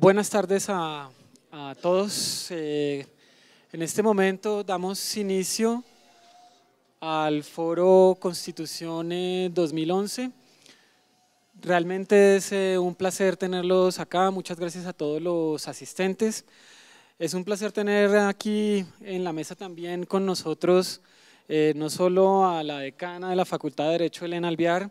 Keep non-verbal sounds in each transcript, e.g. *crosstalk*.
buenas tardes a, todos. Eh, en este momento damos inicio al foro Constitución 2011. Realmente es eh, un placer tenerlos acá. Muchas gracias a todos los asistentes. Es un placer tener aquí en la mesa también con nosotros eh, no solo a la decana de la Facultad de Derecho, Elena Alviar,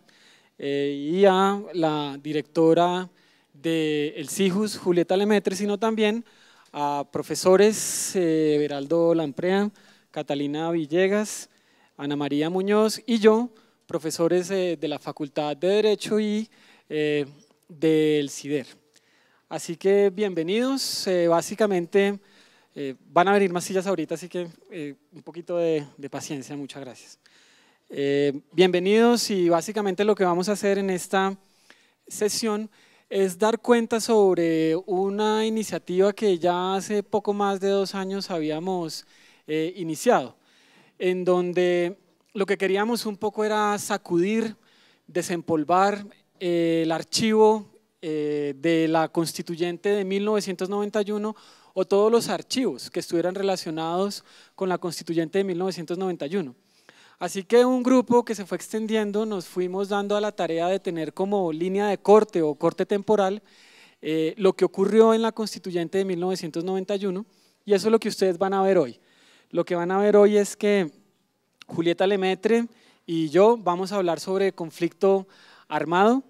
y a la directora del el CIJUS, Julieta Lemetre, sino también a profesores eh, Beraldo Lamprea, Catalina Villegas, Ana María Muñoz y yo, profesores eh, de la Facultad de Derecho y eh, del CIDER. Así que bienvenidos, básicamente van a venir más sillas ahorita, así que un poquito de, de, paciencia, muchas gracias. bienvenidos y básicamente lo que vamos a hacer en esta sesión es dar cuenta sobre una iniciativa que ya hace poco más de dos años habíamos eh, iniciado, en donde lo que queríamos un poco era sacudir, desempolvar eh, el archivo eh, de la constituyente de 1991 o todos los archivos que estuvieran relacionados con la constituyente de 1991. Así que un grupo que se fue extendiendo, nos fuimos dando a la tarea de tener como línea de corte o corte temporal eh, lo que ocurrió en la constituyente de 1991 y eso es lo que ustedes van a ver hoy. Lo que van a ver hoy es que Julieta Lemetre y yo vamos a hablar sobre conflicto armado.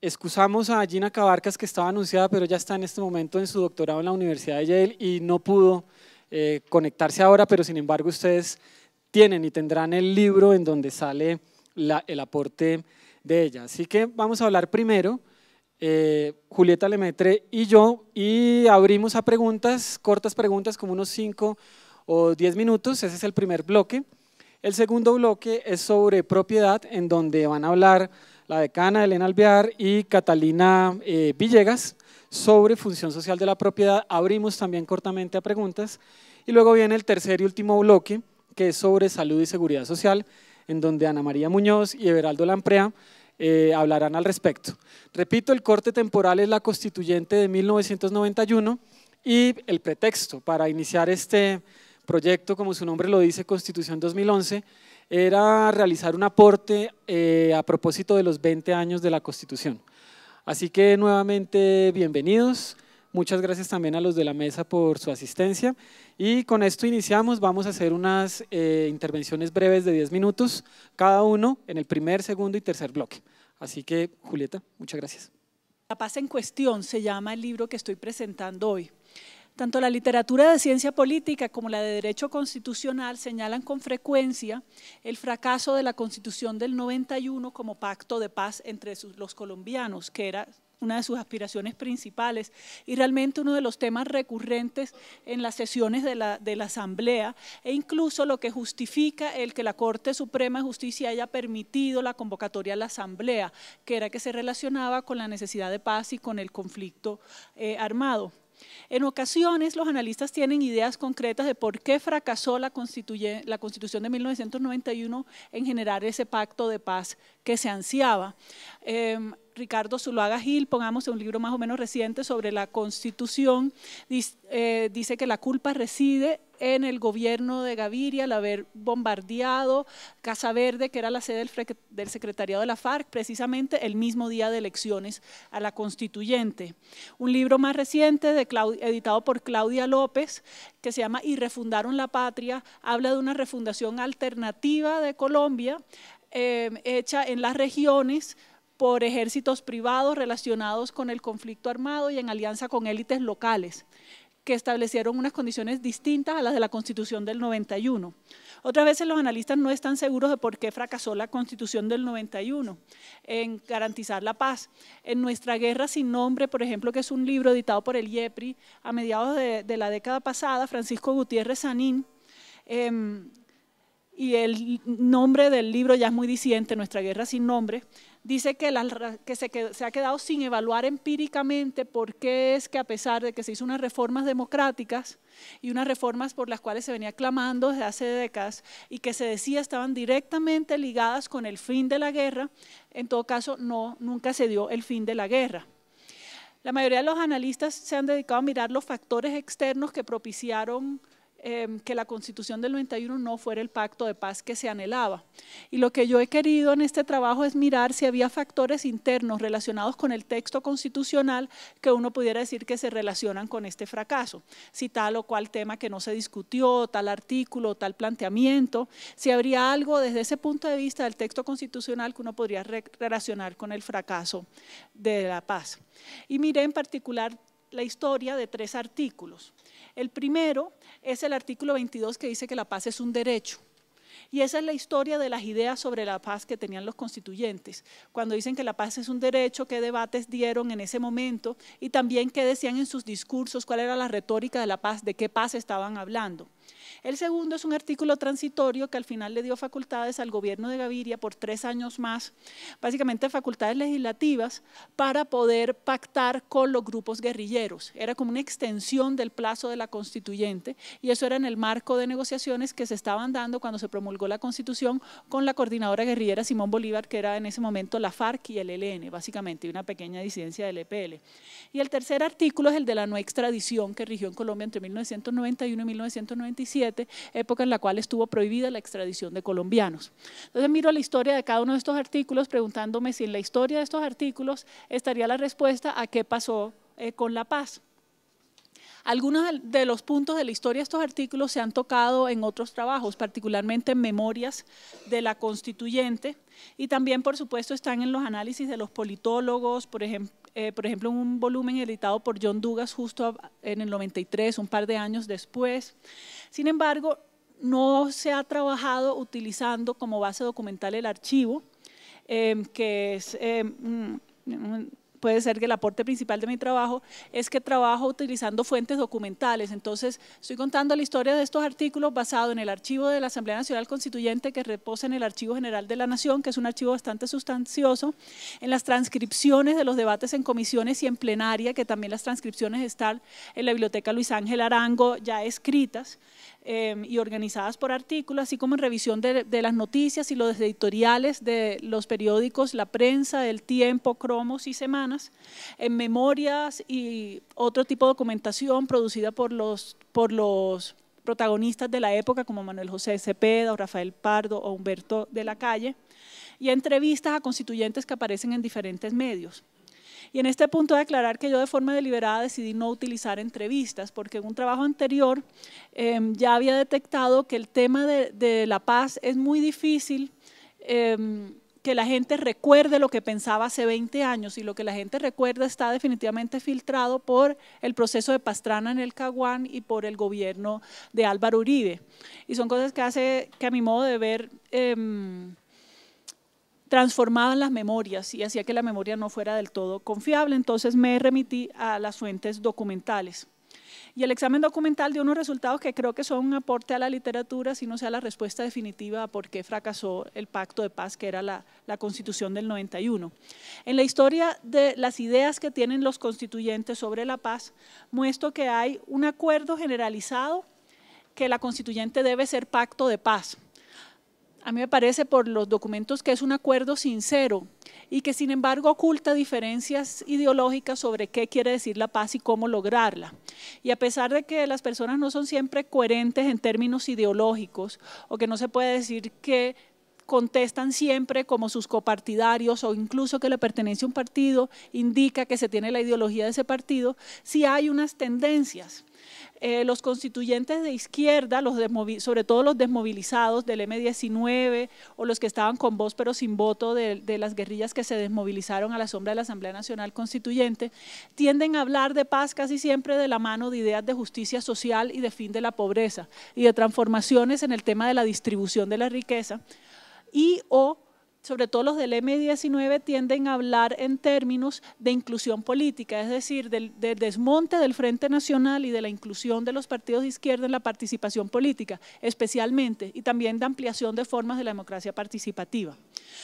Excusamos a Gina Cabarcas que estaba anunciada, pero ya está en este momento en su doctorado en la Universidad de Yale y no pudo eh, conectarse ahora, pero sin embargo ustedes tienen y tendrán el libro en donde sale el aporte de ella. Así que vamos a hablar primero, eh, Julieta Lemetre y yo, y abrimos a preguntas, cortas preguntas, como unos 5 o 10 minutos, ese es el primer bloque. El segundo bloque es sobre propiedad, en donde van a hablar la decana Elena Alvear y Catalina eh, Villegas sobre función social de la propiedad. Abrimos también cortamente a preguntas. Y luego viene el tercer y último bloque, que es sobre salud y seguridad social, en donde Ana María Muñoz y Everaldo Lamprea eh, hablarán al respecto. Repito, el corte temporal es la constituyente de 1991 y el pretexto para iniciar este proyecto, como su nombre lo dice, Constitución 2011, era realizar un aporte eh, a propósito de los 20 años de la Constitución. Así que nuevamente bienvenidos. Muchas gracias también a los de la mesa por su asistencia. Y con esto iniciamos, vamos a hacer unas eh, intervenciones breves de 10 minutos, cada uno en el primer, segundo y tercer bloque. Así que, Julieta, muchas gracias. La paz en cuestión se llama el libro que estoy presentando hoy. Tanto la literatura de ciencia política como la de derecho constitucional señalan con frecuencia el fracaso de la constitución del 91 como pacto de paz entre los colombianos, que era una de sus aspiraciones principales y realmente uno de los temas recurrentes en las sesiones de la, de la Asamblea e incluso lo que justifica el que la Corte Suprema de Justicia haya permitido la convocatoria a la Asamblea, que era que se relacionaba con la necesidad de paz y con el conflicto eh, armado. En ocasiones los analistas tienen ideas concretas de por qué fracasó la, la, Constitución de 1991 en generar ese pacto de paz que se ansiaba. Em, Ricardo Zuluaga Gil, pongamos un libro más o menos reciente sobre la Constitución, eh, dice que la culpa reside en el gobierno de Gaviria al haber bombardeado Casa Verde, que era la sede del, secretariado de la FARC, precisamente el mismo día de elecciones a la constituyente. Un libro más reciente, editado por Claudia López, que se llama Y refundaron la patria, habla de una refundación alternativa de Colombia, eh, hecha en las regiones por ejércitos privados relacionados con el conflicto armado y en alianza con élites locales que establecieron unas condiciones distintas a las de la Constitución del 91. Otras veces los analistas no están seguros de por qué fracasó la Constitución del 91 en garantizar la paz. En Nuestra Guerra sin Nombre, por ejemplo, que es un libro editado por el IEPRI a mediados de, la década pasada, Francisco Gutiérrez Sanín, em, y el nombre del libro ya es muy diciente, Nuestra Guerra sin Nombre, dice que, se, ha quedado sin evaluar empíricamente por qué es que a pesar de que se hizo unas reformas democráticas y unas reformas por las cuales se venía clamando desde hace décadas y que se decía estaban directamente ligadas con el fin de la guerra, en todo caso no, nunca se dio el fin de la guerra. La mayoría de los analistas se han dedicado a mirar los factores externos que propiciaron Em, que la constitución del 91 no fuera el pacto de paz que se anhelaba. Y lo que yo he querido en este trabajo es mirar si había factores internos relacionados con el texto constitucional que uno pudiera decir que se relacionan con este fracaso. Si tal o cual tema que no se discutió, tal artículo, tal planteamiento, si habría algo desde ese punto de vista del texto constitucional que uno podría relacionar con el fracaso de la paz. Y miré en particular la historia de tres artículos. El primero es el artículo 22 que dice que la paz es un derecho. Y esa es la historia de las ideas sobre la paz que tenían los constituyentes. Cuando dicen que la paz es un derecho, qué debates dieron en ese momento y también qué decían en sus discursos, cuál era la retórica de la paz, de qué paz estaban hablando. El segundo es un artículo transitorio que al final le dio facultades al gobierno de Gaviria por tres años más, básicamente facultades legislativas para poder pactar con los grupos guerrilleros. Era como una extensión del plazo de la constituyente y eso era en el marco de negociaciones que se estaban dando cuando se promulgó la constitución con la coordinadora guerrillera Simón Bolívar, que era en ese momento la FARC y el ELN, básicamente, y una pequeña disidencia del EPL. Y el tercer artículo es el de la no extradición que rigió en Colombia entre 1991 y 1997 época en la cual estuvo prohibida la extradición de colombianos. Entonces miro la historia de cada uno de estos artículos preguntándome si en la historia de estos artículos estaría la respuesta a qué pasó eh, con la paz. Algunos de los puntos de la historia de estos artículos se han tocado en otros trabajos, particularmente en memorias de la constituyente y también, por supuesto, están en los análisis de los politólogos, por ejemplo, eh, por ejemplo, un volumen editado por John Dugas justo en el 93, un par de años después. Sin embargo, no se ha trabajado utilizando como base documental el archivo, eh, que es eh, puede ser que el aporte principal de mi trabajo es que trabajo utilizando fuentes documentales. Entonces, estoy contando la historia de estos artículos basado en el archivo de la Asamblea Nacional Constituyente que reposa en el Archivo General de la Nación, que es un archivo bastante sustancioso, en las transcripciones de los debates en comisiones y en plenaria, que también las transcripciones están en la Biblioteca Luis Ángel Arango ya escritas. Em, y organizadas por artículos, así como en revisión de, las noticias y los editoriales de los periódicos La Prensa, El Tiempo, Cromos y Semanas, en memorias y otro tipo de documentación producida por los, por los protagonistas de la época como Manuel José Cepeda o Rafael Pardo o Humberto de la Calle, y entrevistas a constituyentes que aparecen en diferentes medios. Y en este punto de aclarar que yo de forma deliberada decidí no utilizar entrevistas, porque en un trabajo anterior em, ya había detectado que el tema de, la paz es muy difícil. Em, que la gente recuerde lo que pensaba hace 20 años y lo que la gente recuerda está definitivamente filtrado por el proceso de Pastrana en el Caguán y por el gobierno de Álvaro Uribe. Y son cosas que que a mi modo de ver em, transformaban las memorias y hacía que la memoria no fuera del todo confiable. Entonces me remití a las fuentes documentales. Y el examen documental dio unos resultados que creo que son un aporte a la literatura, si no sea la respuesta definitiva a por qué fracasó el pacto de paz, que era la, la constitución del 91. En la historia de las ideas que tienen los constituyentes sobre la paz, muestro que hay un acuerdo generalizado que la constituyente debe ser pacto de paz a mí me parece por los documentos que es un acuerdo sincero y que sin embargo oculta diferencias ideológicas sobre qué quiere decir la paz y cómo lograrla. Y a pesar de que las personas no son siempre coherentes en términos ideológicos o que no se puede decir que contestan siempre como sus copartidarios o incluso que la pertenencia a un partido indica que se tiene la ideología de ese partido, sí hay unas tendencias. Eh, los constituyentes de izquierda, sobre todo los desmovilizados del M-19 o los que estaban con voz pero sin voto de, las guerrillas que se desmovilizaron a la sombra de la Asamblea Nacional Constituyente, tienden a hablar de paz casi siempre de la mano de ideas de justicia social y de fin de la pobreza y de transformaciones en el tema de la distribución de la riqueza y o sobre todo los del M19, tienden a hablar en términos de inclusión política, es decir, del, desmonte del Frente Nacional y de la inclusión de los partidos de izquierda en la participación política, especialmente, y también de ampliación de formas de la democracia participativa.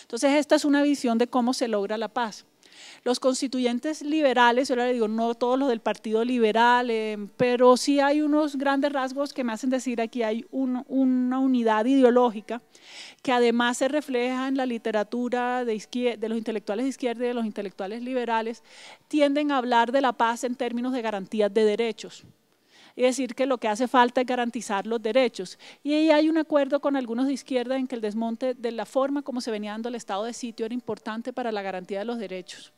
Entonces, esta es una visión de cómo se logra la paz. Los constituyentes liberales, ahora le digo, no todos los del Partido Liberal, eh, pero sí hay unos grandes rasgos que me hacen decir aquí hay una unidad ideológica que además se refleja en la literatura de, de los intelectuales de izquierda y de los intelectuales liberales, tienden a hablar de la paz en términos de garantías de derechos y decir que lo que hace falta es garantizar los derechos. Y ahí hay un acuerdo con algunos de izquierda en que el desmonte de la forma como se venía dando el estado de sitio era importante para la garantía de los derechos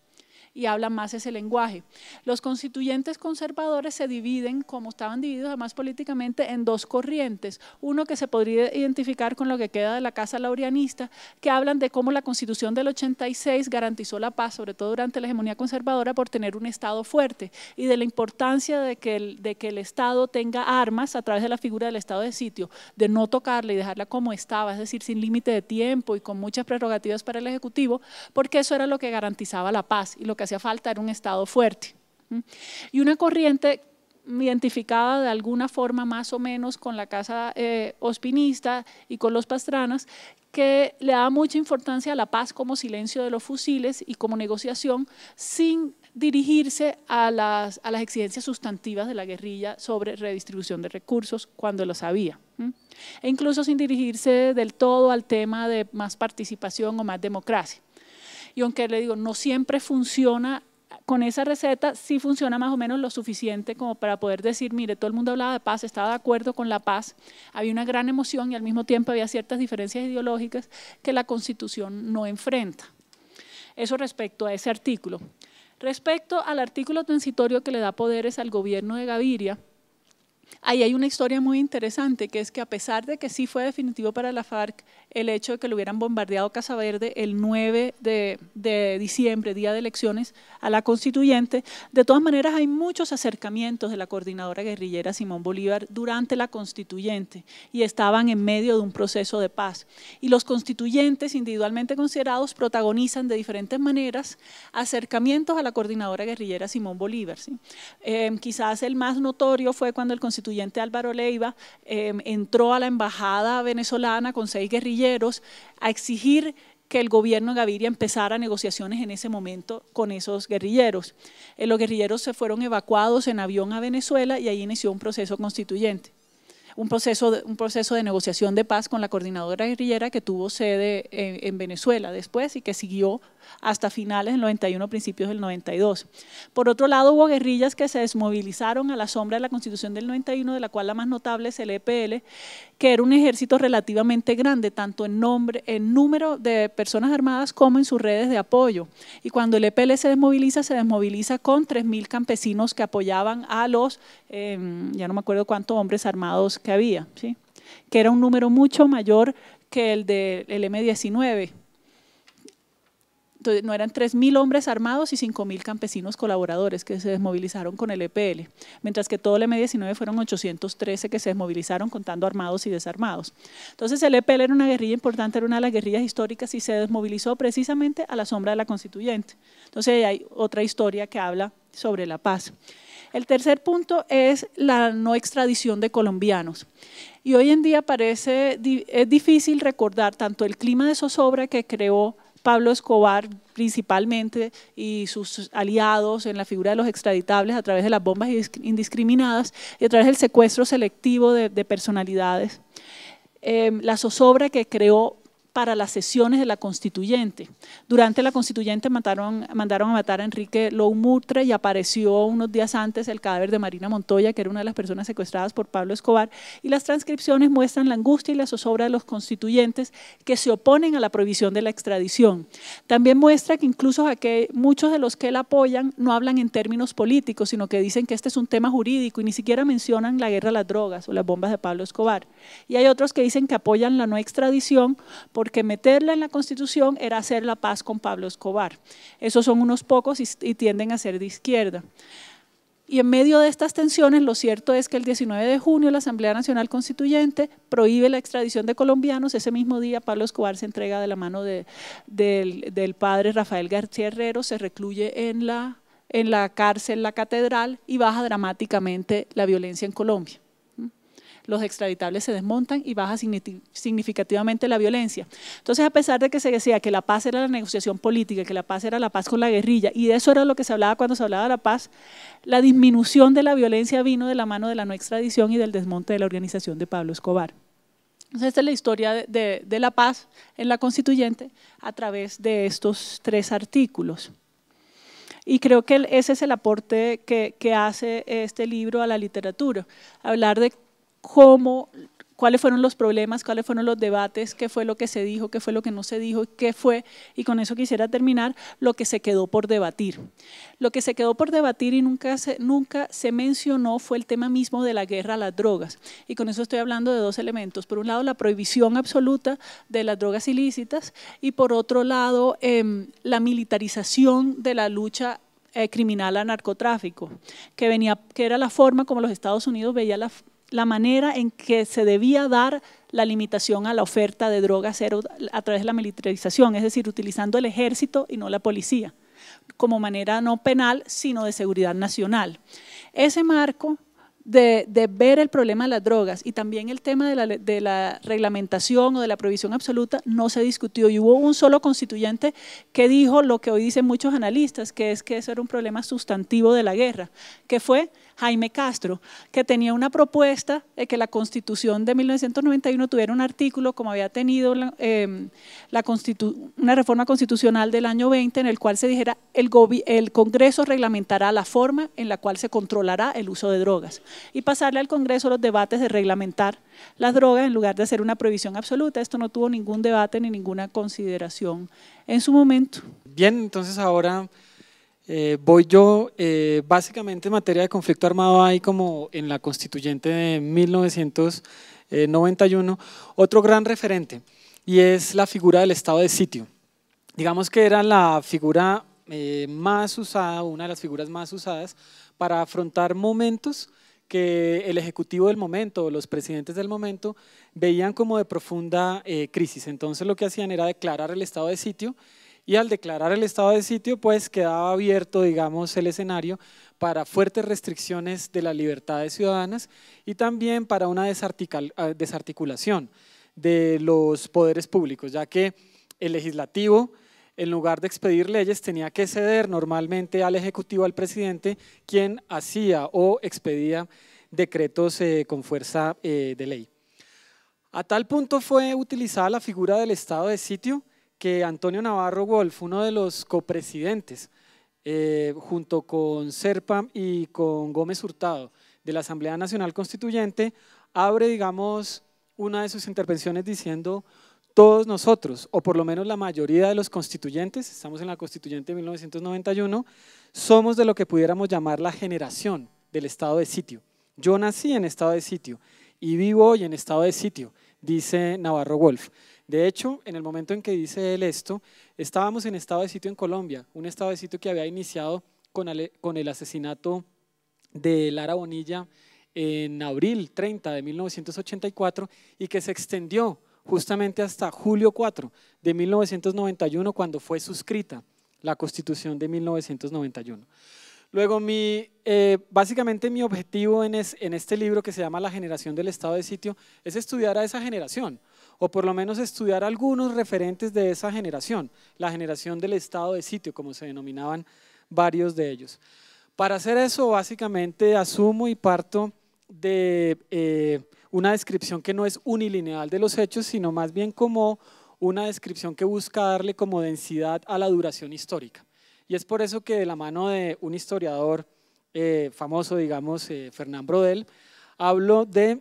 y hablan más ese lenguaje. Los constituyentes conservadores se dividen, como estaban divididos además políticamente, en dos corrientes. Uno que se podría identificar con lo que queda de la Casa Laureanista, que hablan de cómo la Constitución del 86 garantizó la paz, sobre todo durante la hegemonía conservadora, por tener un Estado fuerte y de la importancia de que el, de que el Estado tenga armas a través de la figura del Estado de sitio, de no tocarla y dejarla como estaba, es decir, sin límite de tiempo y con muchas prerrogativas para el Ejecutivo, porque eso era lo que garantizaba la paz y lo que hacía falta era un Estado fuerte. Y una corriente identificada de alguna forma más o menos con la casa eh, ospinista y con los pastranas, que le da mucha importancia a la paz como silencio de los fusiles y como negociación sin dirigirse a las, a las exigencias sustantivas de la guerrilla sobre redistribución de recursos cuando lo sabía. E incluso sin dirigirse del todo al tema de más participación o más democracia. Y aunque le digo, no siempre funciona con esa receta, sí funciona más o menos lo suficiente como para poder decir, mire, todo el mundo hablaba de paz, estaba de acuerdo con la paz, había una gran emoción y al mismo tiempo había ciertas diferencias ideológicas que la Constitución no enfrenta. Eso respecto a ese artículo. Respecto al artículo transitorio que le da poderes al gobierno de Gaviria, Ahí hay una historia muy interesante, que es que a pesar de que sí fue definitivo para la FARC el hecho de que lo hubieran bombardeado Casa Verde el 9 de, diciembre, día de elecciones, a la constituyente, de todas maneras hay muchos acercamientos de la coordinadora guerrillera Simón Bolívar durante la constituyente y estaban en medio de un proceso de paz. Y los constituyentes individualmente considerados protagonizan de diferentes maneras acercamientos a la coordinadora guerrillera Simón Bolívar. Eh, quizás el más notorio fue cuando el constituyente Álvaro Leiva em, entró a la embajada venezolana con seis guerrilleros a exigir que el gobierno Gaviria empezara negociaciones en ese momento con esos guerrilleros. Eh, los guerrilleros se fueron evacuados en avión a Venezuela y ahí inició un proceso constituyente un proceso, de, un proceso de negociación de paz con la coordinadora guerrillera que tuvo sede en, Venezuela después y que siguió hasta finales del 91, principios del 92. Por otro lado, hubo guerrillas que se desmovilizaron a la sombra de la Constitución del 91, de la cual la más notable es el EPL, que era un ejército relativamente grande, tanto en, nombre, en número de personas armadas como en sus redes de apoyo. Y cuando el EPL se desmoviliza, se desmoviliza con 3.000 campesinos que apoyaban a los, em, ya no me acuerdo cuántos hombres armados que había, ¿sí? que era un número mucho mayor que el del M-19 no eran 3.000 hombres armados y 5.000 campesinos colaboradores que se desmovilizaron con el EPL, mientras que todo el M19 fueron 813 que se desmovilizaron contando armados y desarmados. Entonces el EPL era una guerrilla importante, era una de las guerrillas históricas y se desmovilizó precisamente a la sombra de la constituyente. Entonces hay otra historia que habla sobre la paz. El tercer punto es la no extradición de colombianos. Y hoy en día parece es difícil recordar tanto el clima de zozobra que creó Pablo Escobar principalmente y sus aliados en la figura de los extraditables a través de las bombas indiscriminadas y a través del secuestro selectivo de, personalidades. Eh, la zozobra que creó para las sesiones de la constituyente. Durante la constituyente mataron, mandaron a matar a Enrique Loumutre y apareció unos días antes el cadáver de Marina Montoya, que era una de las personas secuestradas por Pablo Escobar, y las transcripciones muestran la angustia y la zozobra de los constituyentes que se oponen a la prohibición de la extradición. También muestra que incluso que muchos de los que la apoyan no hablan en términos políticos, sino que dicen que este es un tema jurídico y ni siquiera mencionan la guerra a las drogas o las bombas de Pablo Escobar. Y hay otros que dicen que apoyan la no extradición porque meterla en la Constitución era hacer la paz con Pablo Escobar. Esos son unos pocos y, tienden a ser de izquierda. Y en medio de estas tensiones, lo cierto es que el 19 de junio la Asamblea Nacional Constituyente prohíbe la extradición de colombianos. Ese mismo día Pablo Escobar se entrega de la mano del, padre Rafael García Herrero, se recluye en la, en la cárcel La Catedral y baja dramáticamente la violencia en Colombia los extraditables se desmontan y baja significativamente la violencia. Entonces, a pesar de que se decía que la paz era la negociación política, que la paz era la paz con la guerrilla, y de eso era lo que se hablaba cuando se hablaba de la paz, la disminución de la violencia vino de la mano de la no extradición y del desmonte de la organización de Pablo Escobar. Entonces, esta es la historia de, la paz en la constituyente a través de estos tres artículos. Y creo que ese es el aporte que hace este libro a la literatura, hablar de cómo cuáles fueron los problemas, cuáles fueron los debates, qué fue lo que se dijo, qué fue lo que no se dijo, qué fue, y con eso quisiera terminar, lo que se quedó por debatir. Lo que se quedó por debatir y nunca se, nunca se mencionó fue el tema mismo de la guerra a las drogas. Y con eso estoy hablando de dos elementos. Por un lado, la prohibición absoluta de las drogas ilícitas y por otro lado, em, la militarización de la lucha eh, criminal a narcotráfico, que, venía, que era la forma como los Estados Unidos veía la la manera en que se debía dar la limitación a la oferta de drogas a través de la militarización, es decir, utilizando el ejército y no la policía, como manera no penal, sino de seguridad nacional. Ese marco de, ver el problema de las drogas y también el tema de la, de la, reglamentación o de la prohibición absoluta no se discutió y hubo un solo constituyente que dijo lo que hoy dicen muchos analistas, que es que eso era un problema sustantivo de la guerra, que fue Jaime Castro, que tenía una propuesta de que la Constitución de 1991 tuviera un artículo, como había tenido la, em, una reforma constitucional del año 20, en el cual se dijera el, el Congreso reglamentará la forma en la cual se controlará el uso de drogas y pasarle al Congreso los debates de reglamentar las drogas en lugar de hacer una prohibición absoluta. Esto no tuvo ningún debate ni ninguna consideración en su momento. Bien, entonces ahora eh, voy yo, eh, básicamente en materia de conflicto armado hay como en la constituyente de 1991 otro gran referente y es la figura del estado de sitio. Digamos que era la figura eh, más usada, una de las figuras más usadas para afrontar momentos que el ejecutivo del momento, los presidentes del momento, veían como de profunda crisis. Entonces lo que hacían era declarar el estado de sitio y al declarar el estado de sitio, pues quedaba abierto, digamos, el escenario para fuertes restricciones de las libertades ciudadanas y también para una ah, desarticulación de los poderes públicos, ya que el legislativo, en lugar de expedir leyes, tenía que ceder normalmente al Ejecutivo, al presidente, quien hacía o expedía decretos eh, con fuerza eh, de ley. A tal punto fue utilizada la figura del estado de sitio que Antonio Navarro Wolf, uno de los copresidentes, eh, junto con Serpam y con Gómez Hurtado de la Asamblea Nacional Constituyente, abre, digamos, una de sus intervenciones diciendo, todos nosotros, o por lo menos la mayoría de los constituyentes, estamos en la constituyente de 1991, somos de lo que pudiéramos llamar la generación del estado de sitio. Yo nací en estado de sitio y vivo hoy en estado de sitio, dice Navarro Wolf. De hecho, en el momento en que dice él esto, estábamos en estado de sitio en Colombia, un estado de sitio que había iniciado con el, asesinato de Lara Bonilla en abril 30 de 1984 y que se extendió justamente hasta julio 4 de 1991 cuando fue suscrita la Constitución de 1991. Luego, eh, básicamente mi objetivo en, en este libro que se llama La generación del estado de sitio es estudiar a esa generación, o por lo menos estudiar algunos referentes de esa generación, la generación del estado de sitio, como se denominaban varios de ellos. Para hacer eso, básicamente asumo y parto de eh, una descripción que no es unilineal de los hechos, sino más bien como una descripción que busca darle como densidad a la duración histórica. Y es por eso que de la mano de un historiador eh, famoso, digamos, eh, Fernán Brodel, hablo de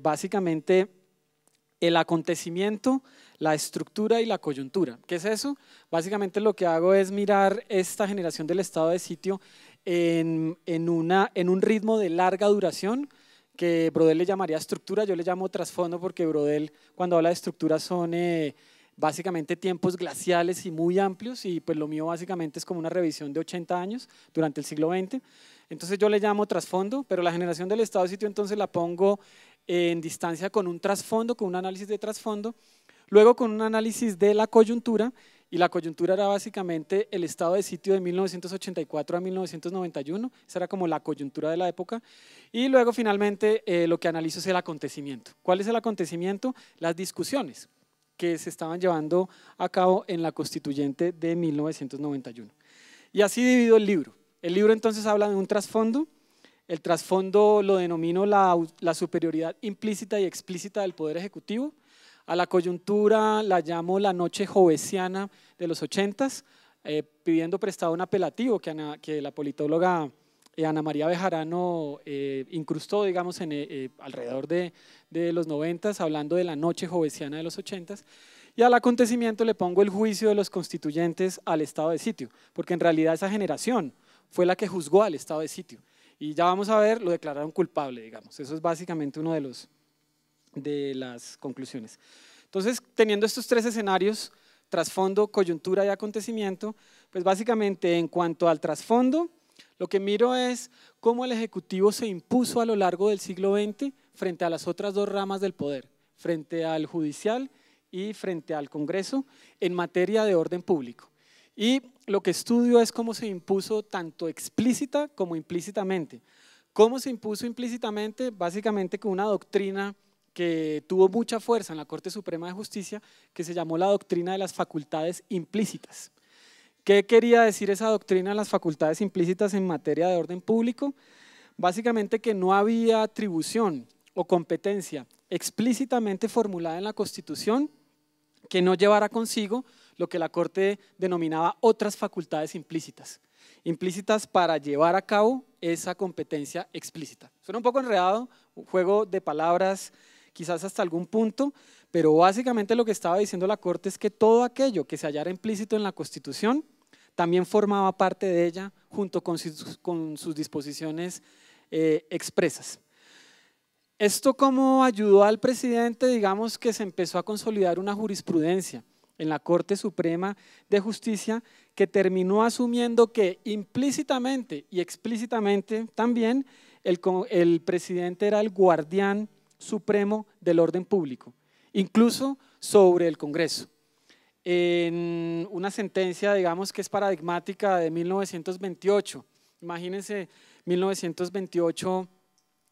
básicamente el acontecimiento, la estructura y la coyuntura. ¿Qué es eso? Básicamente lo que hago es mirar esta generación del estado de sitio en, una, en un ritmo de larga duración, que Brodel le llamaría estructura, yo le llamo trasfondo porque Brodel cuando habla de estructura son eh, básicamente tiempos glaciales y muy amplios y pues lo mío básicamente es como una revisión de 80 años durante el siglo XX. Entonces yo le llamo trasfondo, pero la generación del estado de sitio entonces la pongo en distancia con un trasfondo, con un análisis de trasfondo, luego con un análisis de la coyuntura y la coyuntura era básicamente el estado de sitio de 1984 a 1991, esa era como la coyuntura de la época, y luego finalmente eh, lo que analizo es el acontecimiento. ¿Cuál es el acontecimiento? Las discusiones que se estaban llevando a cabo en la constituyente de 1991. Y así divido el libro. El libro entonces habla de un trasfondo, el trasfondo lo denomino la, la superioridad implícita y explícita del Poder Ejecutivo, a la coyuntura la llamo la noche jovesiana de los ochentas, eh, pidiendo prestado un apelativo que, la politóloga Ana María Bejarano eh, incrustó, digamos, en, alrededor de, de, los noventas, hablando de la noche jovesiana de los ochentas. Y al acontecimiento le pongo el juicio de los constituyentes al estado de sitio, porque en realidad esa generación fue la que juzgó al estado de sitio. Y ya vamos a ver, lo declararon culpable, digamos. Eso es básicamente uno de los, de las conclusiones. Entonces, teniendo estos tres escenarios, trasfondo, coyuntura y acontecimiento, pues básicamente en cuanto al trasfondo, lo que miro es cómo el Ejecutivo se impuso a lo largo del siglo XX frente a las otras dos ramas del poder, frente al judicial y frente al Congreso en materia de orden público. Y lo que estudio es cómo se impuso tanto explícita como implícitamente. ¿Cómo se impuso implícitamente? Básicamente con una doctrina que tuvo mucha fuerza en la Corte Suprema de Justicia, que se llamó la doctrina de las facultades implícitas. ¿Qué quería decir esa doctrina de las facultades implícitas en materia de orden público? Básicamente que no había atribución o competencia explícitamente formulada en la Constitución que no llevara consigo lo que la Corte denominaba otras facultades implícitas, implícitas para llevar a cabo esa competencia explícita. Suena un poco enredado, un juego de palabras quizás hasta algún punto, pero básicamente lo que estaba diciendo la Corte es que todo aquello que se hallara implícito en la Constitución también formaba parte de ella junto con sus, disposiciones eh, expresas. Esto como ayudó al presidente, digamos que se empezó a consolidar una jurisprudencia en la Corte Suprema de Justicia que terminó asumiendo que implícitamente y explícitamente también el, el presidente era el guardián supremo del orden público, incluso sobre el Congreso. En una sentencia, digamos que es paradigmática de 1928, imagínense 1928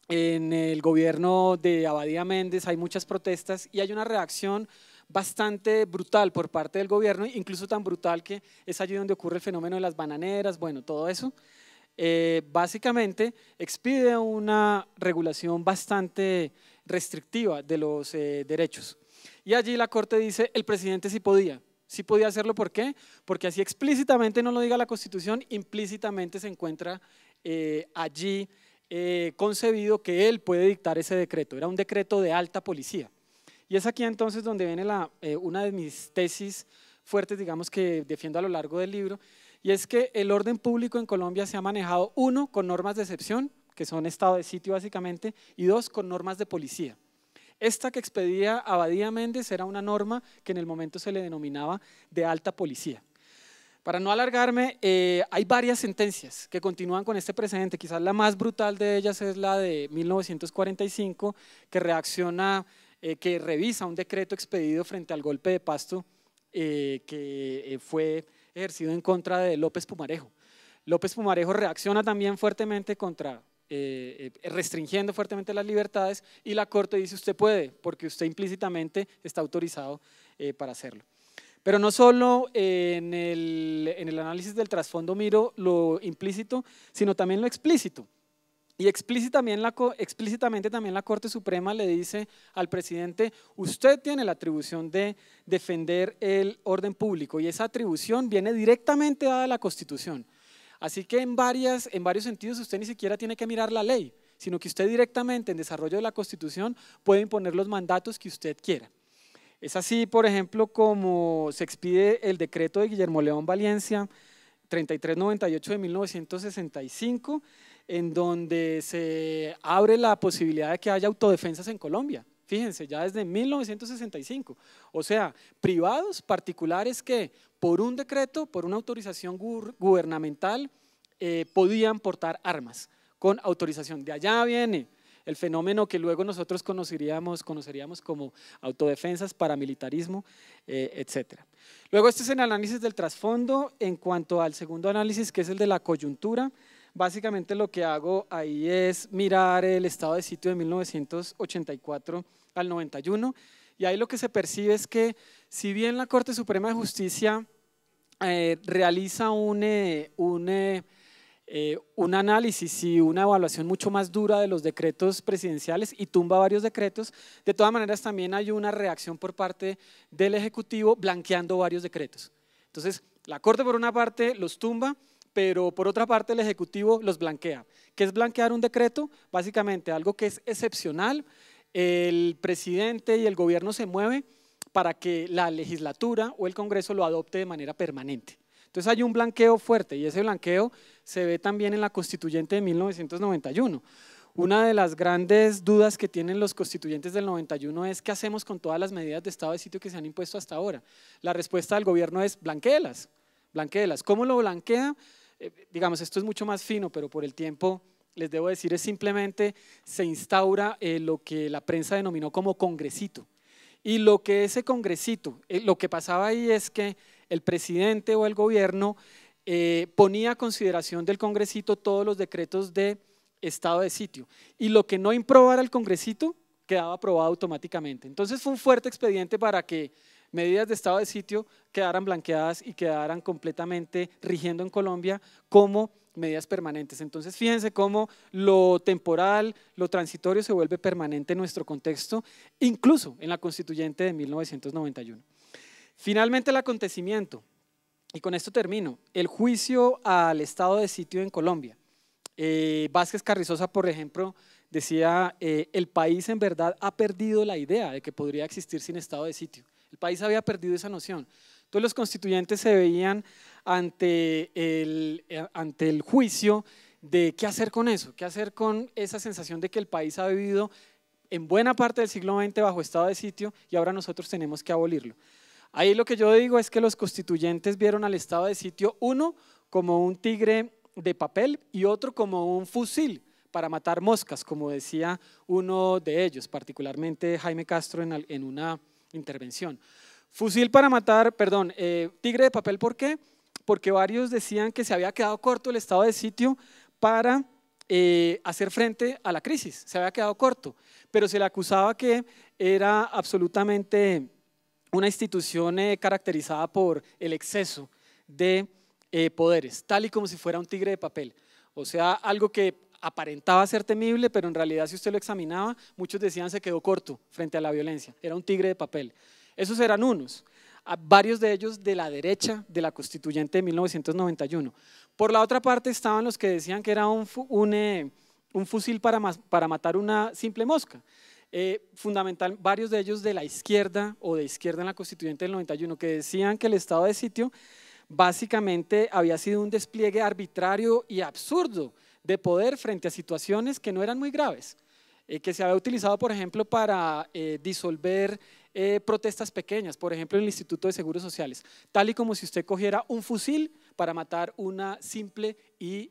en el gobierno de Abadía Méndez hay muchas protestas y hay una reacción bastante brutal por parte del gobierno, incluso tan brutal que es allí donde ocurre el fenómeno de las bananeras, bueno, todo eso. Eh, básicamente expide una regulación bastante restrictiva de los eh, derechos. Y allí la Corte dice, el presidente sí podía. Sí podía hacerlo, ¿por qué? Porque así explícitamente no lo diga la Constitución, implícitamente se encuentra eh, allí eh, concebido que él puede dictar ese decreto. Era un decreto de alta policía. Y es aquí entonces donde viene la, una de mis tesis fuertes, digamos, que defiendo a lo largo del libro, y es que el orden público en Colombia se ha manejado, uno, con normas de excepción, que son estado de sitio básicamente, y dos, con normas de policía. Esta que expedía Abadía Méndez era una norma que en el momento se le denominaba de alta policía. Para no alargarme, eh, hay varias sentencias que continúan con este precedente. Quizás la más brutal de ellas es la de 1945, que reacciona, eh, que revisa un decreto expedido frente al golpe de Pasto eh, que fue ejercido en contra de López Pumarejo. López Pumarejo reacciona también fuertemente contra eh, eh, restringiendo fuertemente las libertades y la Corte dice usted puede, porque usted implícitamente está autorizado eh, para hacerlo. Pero no solo en el, en el análisis del trasfondo miro lo implícito, sino también lo explícito. Y explícitamente, también la Corte Suprema le dice al presidente, usted tiene la atribución de defender el orden público y esa atribución viene directamente dada a la Constitución. Así que en, varias, en varios sentidos usted ni siquiera tiene que mirar la ley, sino que usted directamente en desarrollo de la Constitución puede imponer los mandatos que usted quiera. Es así, por ejemplo, como se expide el decreto de Guillermo León Valencia 3398 de 1965, en donde se abre la posibilidad de que haya autodefensas en Colombia. Fíjense, ya desde 1965. O sea, privados particulares que por un decreto, por una autorización gubernamental, eh, podían portar armas con autorización. De allá viene el fenómeno que luego nosotros conoceríamos, conoceríamos como autodefensas, paramilitarismo, eh, etc. Luego este es el análisis del trasfondo. En cuanto al segundo análisis, que es el de la coyuntura, básicamente lo que hago ahí es mirar el estado de sitio de 1984 al 91, y ahí lo que se percibe es que si bien la Corte Suprema de Justicia eh, realiza un, eh, un eh, un análisis y una evaluación mucho más dura de los decretos presidenciales y tumba varios decretos. De todas maneras, también hay una reacción por parte del Ejecutivo blanqueando varios decretos. Entonces, la Corte por una parte los tumba, pero por otra parte el Ejecutivo los blanquea. ¿Qué es blanquear un decreto? Básicamente algo que es excepcional, el presidente y el gobierno se mueven para que la legislatura o el Congreso lo adopte de manera permanente. Entonces hay un blanqueo fuerte y ese blanqueo se ve también en la constituyente de 1991. Una de las grandes dudas que tienen los constituyentes del 91 es qué hacemos con todas las medidas de estado de sitio que se han impuesto hasta ahora. La respuesta del gobierno es blanqueelas, blanqueelas. ¿Cómo lo blanquea? Eh, digamos, esto es mucho más fino, pero por el tiempo les debo decir es simplemente se instaura eh, lo que la prensa denominó como congresito. Y lo que ese congresito, eh, lo que pasaba ahí es que el presidente o el gobierno eh, ponía a consideración del congresito todos los decretos de estado de sitio. Y lo que no improbara el congresito quedaba aprobado automáticamente. Entonces fue un fuerte expediente para que medidas de estado de sitio quedaran blanqueadas y quedaran completamente rigiendo en Colombia como medidas permanentes. Entonces fíjense cómo lo temporal, lo transitorio se vuelve permanente en nuestro contexto, incluso en la constituyente de 1991. Finalmente el acontecimiento, y con esto termino, el juicio al estado de sitio en Colombia. Eh, Vázquez Carrizosa, por ejemplo, decía, eh, el país en verdad ha perdido la idea de que podría existir sin estado de sitio. El país había perdido esa noción. Todos los constituyentes se veían ante el, eh, ante el juicio de qué hacer con eso, qué hacer con esa sensación de que el país ha vivido en buena parte del siglo XX bajo estado de sitio y ahora nosotros tenemos que abolirlo. Ahí lo que yo digo es que los constituyentes vieron al estado de sitio uno como un tigre de papel y otro como un fusil para matar moscas, como decía uno de ellos, particularmente Jaime Castro en, una intervención. Fusil para matar, perdón, eh, tigre de papel, ¿por qué? Porque varios decían que se había quedado corto el estado de sitio para eh, hacer frente a la crisis, se había quedado corto, pero se le acusaba que era absolutamente una institución eh, caracterizada por el exceso de poderes, tal y como si fuera un tigre de papel. O sea, algo que aparentaba ser temible, pero en realidad si usted lo examinaba, muchos decían se quedó corto frente a la violencia. Era un tigre de papel. Esos eran unos, varios de ellos de la derecha de la constituyente de 1991. Por la otra parte estaban los que decían que era un, eh, fusil para, para matar una simple mosca. Eh, fundamental, varios de ellos de la izquierda o de izquierda en la constituyente del 91, que decían que el estado de sitio básicamente había sido un despliegue arbitrario y absurdo de poder frente a situaciones que no eran muy graves, eh, que se había utilizado, por ejemplo, para eh, disolver protestas pequeñas, por ejemplo, en el Instituto de Seguros Sociales, tal y como si usted cogiera un fusil para matar una simple y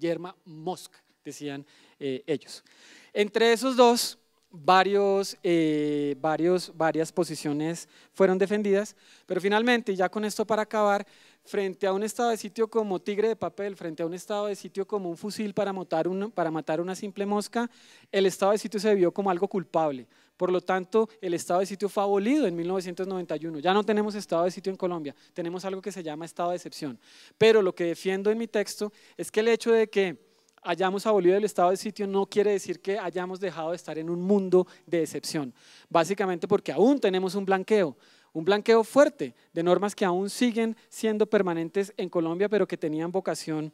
yerma mosca, decían ellos. Entre esos dos, varios, eh, varios, varias posiciones fueron defendidas, pero finalmente, ya con esto para acabar, frente a un estado de sitio como tigre de papel, frente a un estado de sitio como un fusil para matar, para matar una simple mosca, el estado de sitio se vio como algo culpable. Por lo tanto, el estado de sitio fue abolido en 1991. Ya no tenemos estado de sitio en Colombia, tenemos algo que se llama estado de excepción. Pero lo que defiendo en mi texto es que el hecho de que hayamos abolido el estado de sitio no quiere decir que hayamos dejado de estar en un mundo de excepción. Básicamente porque aún tenemos un blanqueo, un blanqueo fuerte de normas que aún siguen siendo permanentes en Colombia, pero que tenían vocación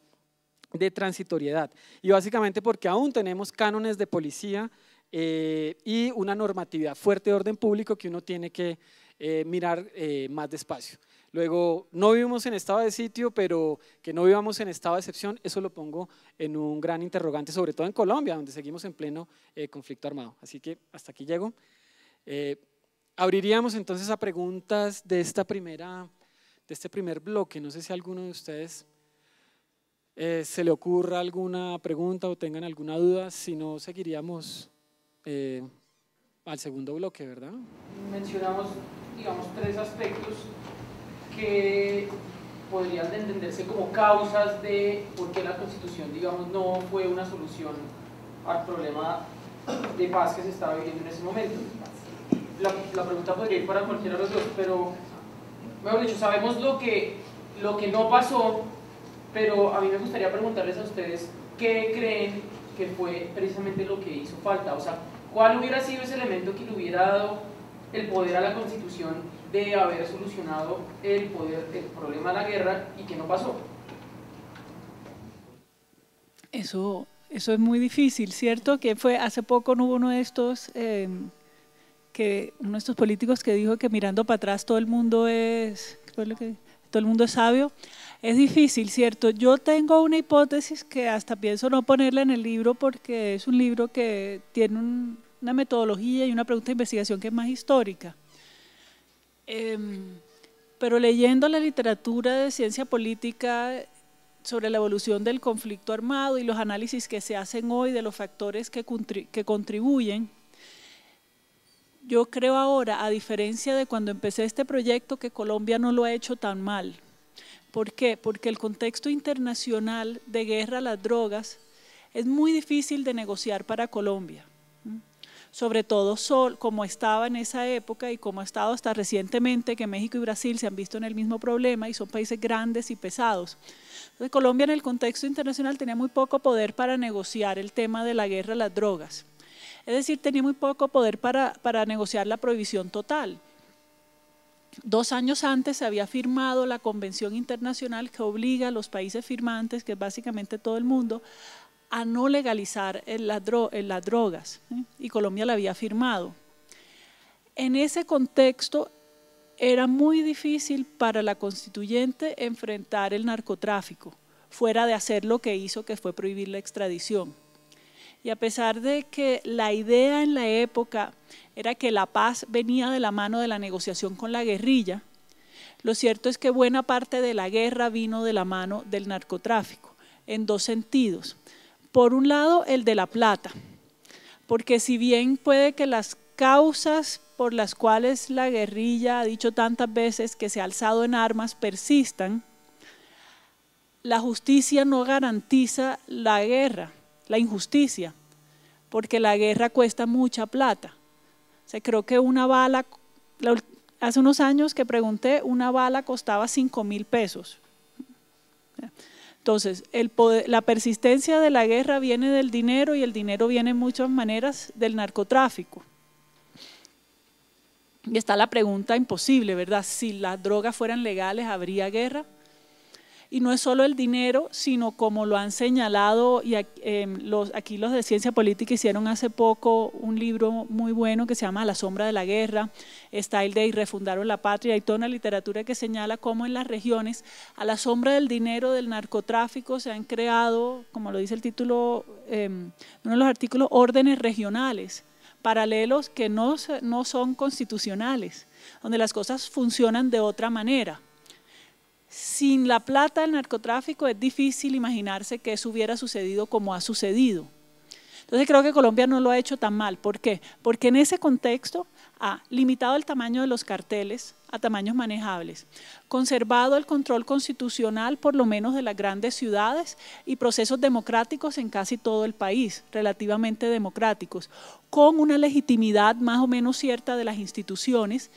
de transitoriedad. Y básicamente porque aún tenemos cánones de policía eh, y una normatividad fuerte de orden público que uno tiene que eh, mirar eh, más despacio. Luego, no vivimos en estado de sitio, pero que no vivamos en estado de excepción, eso lo pongo en un gran interrogante, sobre todo en Colombia, donde seguimos en pleno conflicto armado. Así que hasta aquí llego. Abriríamos entonces a preguntas de, esta primera, de este primer bloque. No sé si alguno de ustedes eh, se le ocurra alguna pregunta o tengan alguna duda, si no seguiríamos eh, al segundo bloque, ¿verdad? Mencionamos, digamos, tres aspectos que podrían entenderse como causas de por qué la Constitución, digamos, no fue una solución al problema de paz que se estaba viviendo en ese momento. La, la pregunta podría ir para cualquiera de los dos, pero, mejor dicho, sabemos lo que, lo que no pasó, pero a mí me gustaría preguntarles a ustedes qué creen que fue precisamente lo que hizo falta, o sea, cuál hubiera sido ese elemento que le hubiera dado el poder a la Constitución de haber solucionado el, poder, el problema de la guerra y que no pasó. Eso, eso es muy difícil, ¿cierto? Que fue hace poco no hubo uno de estos em, que uno de estos políticos que dijo que mirando para atrás todo el mundo es todo el mundo es sabio. Es difícil, ¿cierto? Yo tengo una hipótesis que hasta pienso no ponerla en el libro porque es un libro que tiene una metodología y una pregunta de investigación que es más histórica. Em, pero leyendo la literatura de ciencia política sobre la evolución del conflicto armado y los análisis que se hacen hoy de los factores que, que contribuyen, yo creo ahora, a diferencia de cuando empecé este proyecto, que Colombia no lo ha hecho tan mal. ¿Por qué? Porque el contexto internacional de guerra a las drogas es muy difícil de negociar para Colombia sobre todo Sol, como estaba en esa época y como ha estado hasta recientemente, que México y Brasil se han visto en el mismo problema y son países grandes y pesados. Entonces, Colombia en el contexto internacional tenía muy poco poder para negociar el tema de la guerra a las drogas. Es decir, tenía muy poco poder para, para negociar la prohibición total. Dos años antes se había firmado la Convención Internacional que obliga a los países firmantes, que es básicamente todo el mundo, a no legalizar las drogas y Colombia la había firmado. En ese contexto era muy difícil para la constituyente enfrentar el narcotráfico, fuera de hacer lo que hizo, que fue prohibir la extradición. Y a pesar de que la idea en la época era que la paz venía de la mano de la negociación con la guerrilla, lo cierto es que buena parte de la guerra vino de la mano del narcotráfico, en dos sentidos. Por un lado, el de la plata, porque si bien puede que las causas por las cuales la guerrilla ha dicho tantas veces que se ha alzado en armas persistan, la justicia no garantiza la guerra, la injusticia, porque la guerra cuesta mucha plata. O creo que una bala, hace unos años que pregunté, una bala costaba 5 mil pesos. Entonces, la persistencia de la guerra viene del dinero y el dinero viene en muchas maneras del narcotráfico. Y está la pregunta imposible, ¿verdad? Si las drogas fueran legales, ¿habría guerra? Y no es solo el dinero, sino como lo han señalado, y em, aquí los de ciencia política hicieron hace poco un libro muy bueno que se llama La sombra de la guerra, está el de Y refundaron la patria, hay toda una literatura que señala cómo en las regiones, a la sombra del dinero, del narcotráfico, se han creado, como lo dice el título, em, uno de los artículos, órdenes regionales, paralelos que no, no son constitucionales, donde las cosas funcionan de otra manera sin la plata del narcotráfico es difícil imaginarse que eso hubiera sucedido como ha sucedido. Entonces creo que Colombia no lo ha hecho tan mal. ¿Por qué? Porque en ese contexto ha limitado el tamaño de los carteles a tamaños manejables, conservado el control constitucional por lo menos de las grandes ciudades y procesos democráticos en casi todo el país, relativamente democráticos, con una legitimidad más o menos cierta de las instituciones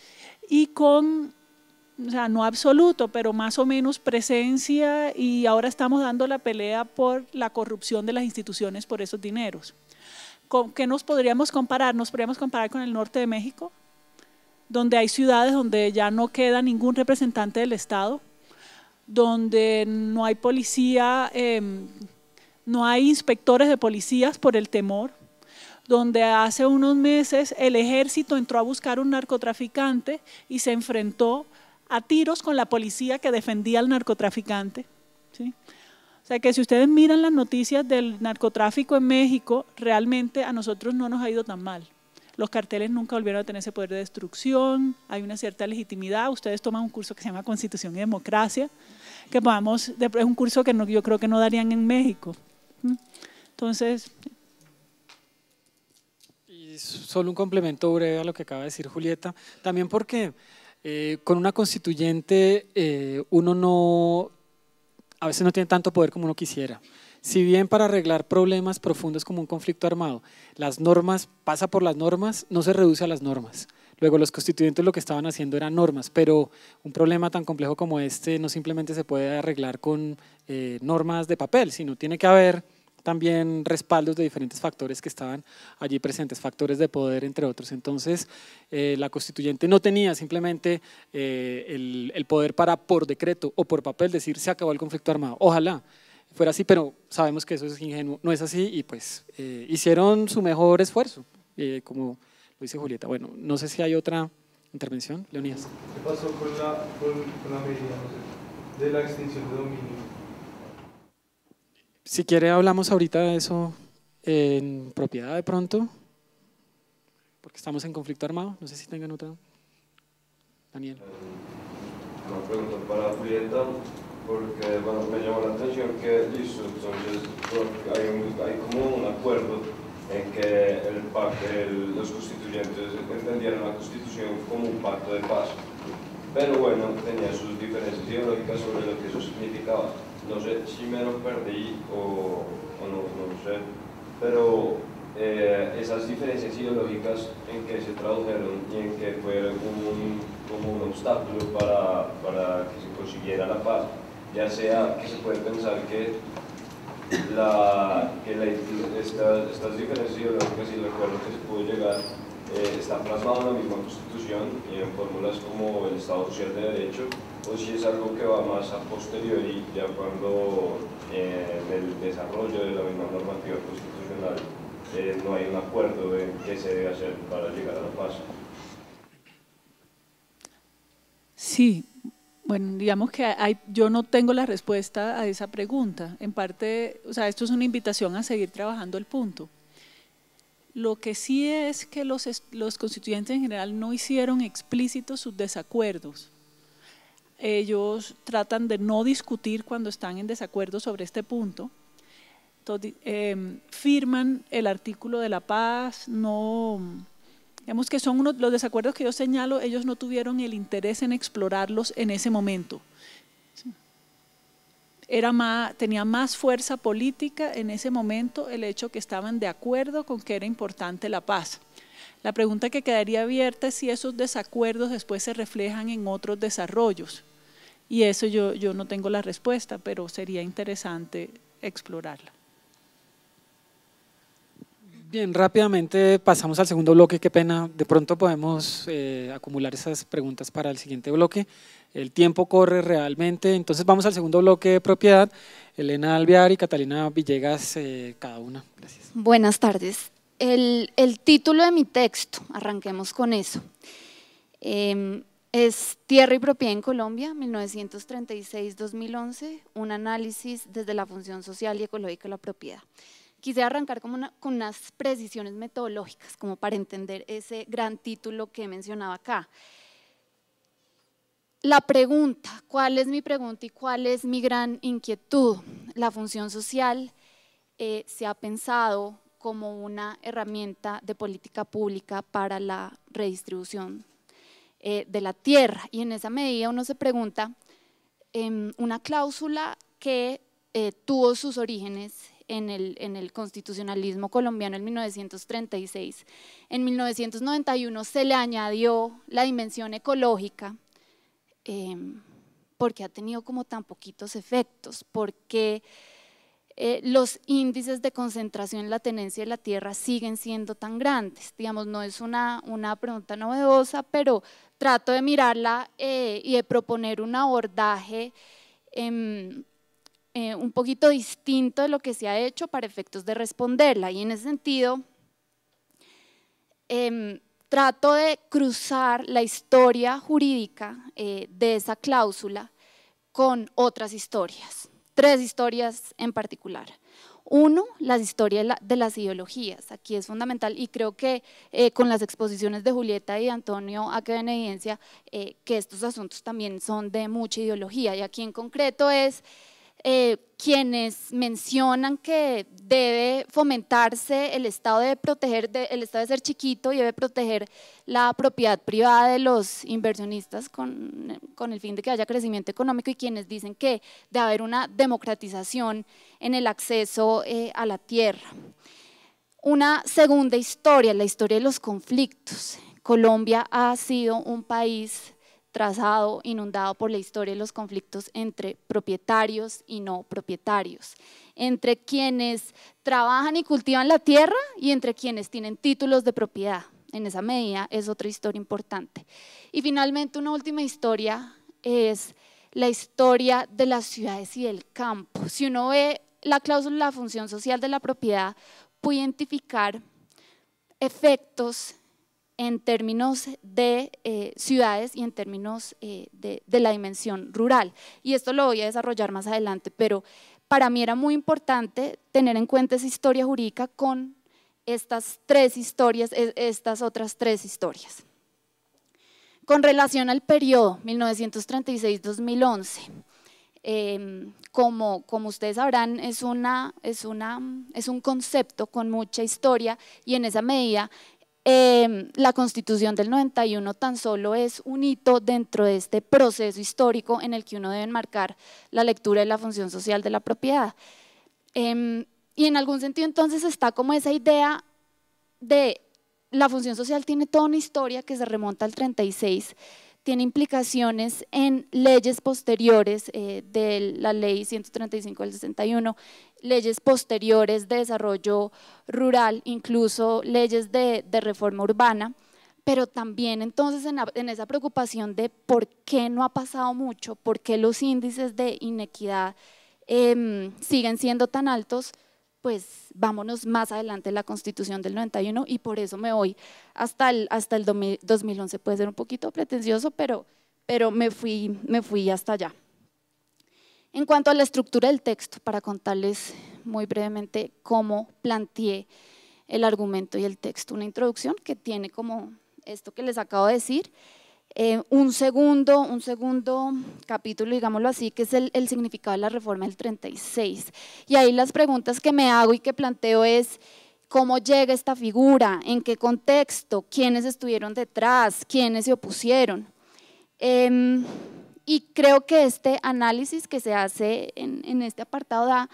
y con o sea, no absoluto, pero más o menos presencia y ahora estamos dando la pelea por la corrupción de las instituciones por esos dineros. ¿Con qué nos podríamos comparar? Nos podríamos comparar con el norte de México, donde hay ciudades donde ya no queda ningún representante del Estado, donde no hay policía, em, no hay inspectores de policías por el temor, donde hace unos meses el ejército entró a buscar un narcotraficante y se enfrentó a tiros con la policía que defendía al narcotraficante. ¿sí? O sea que si ustedes miran las noticias del narcotráfico en México, realmente a nosotros no nos ha ido tan mal. los carteles nunca volvieron a tener ese poder de destrucción, hay una cierta legitimidad, ustedes toman un curso que se llama Constitución y Democracia, que podamos, es un curso que yo creo que no darían en México. Entonces... Solo un complemento breve a lo que acaba de decir Julieta, también porque eh, con una constituyente eh, uno no, a veces no tiene tanto poder como uno quisiera. Si bien para arreglar problemas profundos como un conflicto armado, las normas, pasa por las normas, no se reduce a las normas. Luego los constituyentes lo que estaban haciendo eran normas, pero un problema tan complejo como este no simplemente se puede arreglar con eh, normas de papel, sino tiene que haber también respaldos de diferentes factores que estaban allí presentes, factores de poder entre otros. Entonces, eh, la constituyente no tenía simplemente eh, el, el, poder para por decreto o por papel decir se acabó el conflicto armado. Ojalá fuera así, pero sabemos que eso es ingenuo, no es así y pues eh, hicieron su mejor esfuerzo, como lo dice Julieta. Bueno, no sé si hay otra intervención, Leonidas. ¿Qué pasó con la, con, con la medida de la extinción de dominio? Si quiere hablamos ahorita de eso en propiedad de pronto, porque estamos en conflicto armado. No sé si tengan otra. Daniel. Una pregunta para Julieta, porque bueno, me llamó la atención que listo, entonces hay, un, hay como un acuerdo en que el, el, los constituyentes entendieron la constitución como un pacto de paz. Pero bueno, tenía sus diferencias ideológicas sobre lo que eso significaba no sé si me lo perdí o, no, no sé, pero eh, esas diferencias ideológicas en que se tradujeron y en que fue un, como un obstáculo para, para, que se consiguiera la paz, ya sea que se puede pensar que, la, que la, estas diferencias ideológicas y el acuerdo que se pudo llegar eh, están plasmados en la misma y en fórmulas como el Estado Social de Derecho o si es algo que va más a posteriori, ya cuando eh, en el desarrollo de la misma normativa constitucional eh, no hay un acuerdo de qué se debe hacer para llegar a la paz. Sí, bueno, digamos que hay, yo no tengo la respuesta a esa pregunta. En parte, o sea, esto es una invitación a seguir trabajando el punto. Lo que sí es que los, constituyentes en general no hicieron explícitos sus desacuerdos ellos tratan de no discutir cuando están en desacuerdo sobre este punto. Em, firman el artículo de la paz, no, digamos que son los desacuerdos que yo señalo, ellos no tuvieron el interés en explorarlos en ese momento. Era tenía más fuerza política en ese momento el hecho que estaban de acuerdo con que era importante la paz. La pregunta que quedaría abierta es si esos desacuerdos después se reflejan en otros desarrollos. Y eso yo, yo no tengo la respuesta, pero sería interesante explorarla. Bien, rápidamente pasamos al segundo bloque, qué pena, de pronto podemos eh, acumular esas preguntas para el siguiente bloque. El tiempo corre realmente, entonces vamos al segundo bloque de propiedad. Elena Alvear y Catalina Villegas, eh, cada una. Gracias. Buenas tardes. El, el, título de mi texto, arranquemos con eso. Eh, es Tierra y Propiedad en Colombia, 1936-2011, un análisis desde la función social y ecológica de la propiedad. Quise arrancar con, con unas precisiones metodológicas, como para entender ese gran título que mencionaba acá. La pregunta, ¿cuál es mi pregunta y cuál es mi gran inquietud? La función social eh, se ha pensado como una herramienta de política pública para la redistribución eh, de la tierra. Y en esa medida uno se pregunta, eh, una cláusula que eh, tuvo sus orígenes en el, en el, constitucionalismo colombiano en 1936. En 1991 se le añadió la dimensión ecológica em, porque ha tenido como tan poquitos efectos, porque eh, los índices de concentración en la tenencia de la tierra siguen siendo tan grandes. Digamos, no es una, una pregunta novedosa, pero trato de mirarla eh, y de proponer un abordaje em, eh, un poquito distinto de lo que se ha hecho para efectos de responderla. Y en ese sentido, em, trato de cruzar la historia jurídica de esa cláusula con otras historias tres historias en particular. Uno, la historia de las ideologías. Aquí es fundamental y creo que eh, con las exposiciones de Julieta y Antonio ha quedado en evidencia eh, que estos asuntos también son de mucha ideología. Y aquí en concreto es eh, quienes mencionan que debe fomentarse el Estado de proteger, el Estado de ser chiquito y debe proteger la propiedad privada de los inversionistas con, con, el fin de que haya crecimiento económico y quienes dicen que debe haber una democratización en el acceso eh, a la tierra. Una segunda historia, la historia de los conflictos. Colombia ha sido un país trazado, inundado por la historia de los conflictos entre propietarios y no propietarios, entre quienes trabajan y cultivan la tierra y entre quienes tienen títulos de propiedad. En esa medida es otra historia importante. Y finalmente una última historia es la historia de las ciudades y del campo. Si uno ve la cláusula de la función social de la propiedad, puede identificar efectos en términos de eh, ciudades y en términos eh, de, la dimensión rural. Y esto lo voy a desarrollar más adelante, pero para mí era muy importante tener en cuenta esa historia jurídica con estas tres historias, e, estas otras tres historias. Con relación al periodo 1936-2011, em, como, como, ustedes sabrán, es, una, es, una, es un concepto con mucha historia y en esa medida Em, la constitución del 91 tan solo es un hito dentro de este proceso histórico en el que uno debe enmarcar la lectura de la función social de la propiedad. Em, y en algún sentido entonces está como esa idea de la función social tiene toda una historia que se remonta al 36 tiene implicaciones en leyes posteriores eh, de la ley 135 del 61, leyes posteriores de desarrollo rural, incluso leyes de, reforma urbana, pero también entonces en, esa preocupación de por qué no ha pasado mucho, por qué los índices de inequidad em, siguen siendo tan altos, pues vámonos más adelante la constitución del 91 y por eso me voy hasta el, hasta el 2011. Puede ser un poquito pretencioso, pero, pero me, fui, me fui hasta allá. En cuanto a la estructura del texto, para contarles muy brevemente cómo planteé el argumento y el texto, una introducción que tiene como esto que les acabo de decir, eh, un, segundo, un segundo capítulo, digámoslo así, que es el, significado de la reforma del 36. Y ahí las preguntas que me hago y que planteo es, ¿cómo llega esta figura? ¿En qué contexto? ¿Quiénes estuvieron detrás? ¿Quiénes se opusieron? Em, y creo que este análisis que se hace en, en este apartado da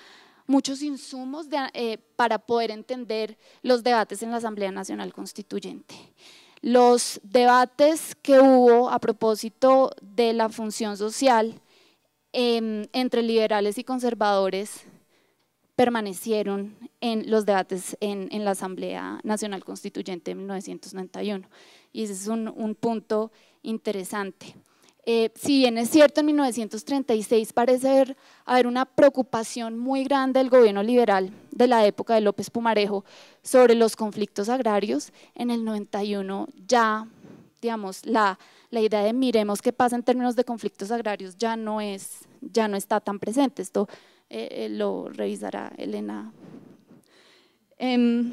muchos insumos eh, para poder entender los debates en la Asamblea Nacional Constituyente. Los debates que hubo a propósito de la función social em, entre liberales y conservadores permanecieron en los debates en, la Asamblea Nacional Constituyente de 1991. Y ese es un punto interesante. Eh, si bien es cierto, en 1936 parece haber, una preocupación muy grande del gobierno liberal de la época de López Pumarejo sobre los conflictos agrarios, en el 91 ya, digamos, la, la idea de miremos qué pasa en términos de conflictos agrarios ya no, es, ya no está tan presente. Esto eh, eh, lo revisará Elena. Em,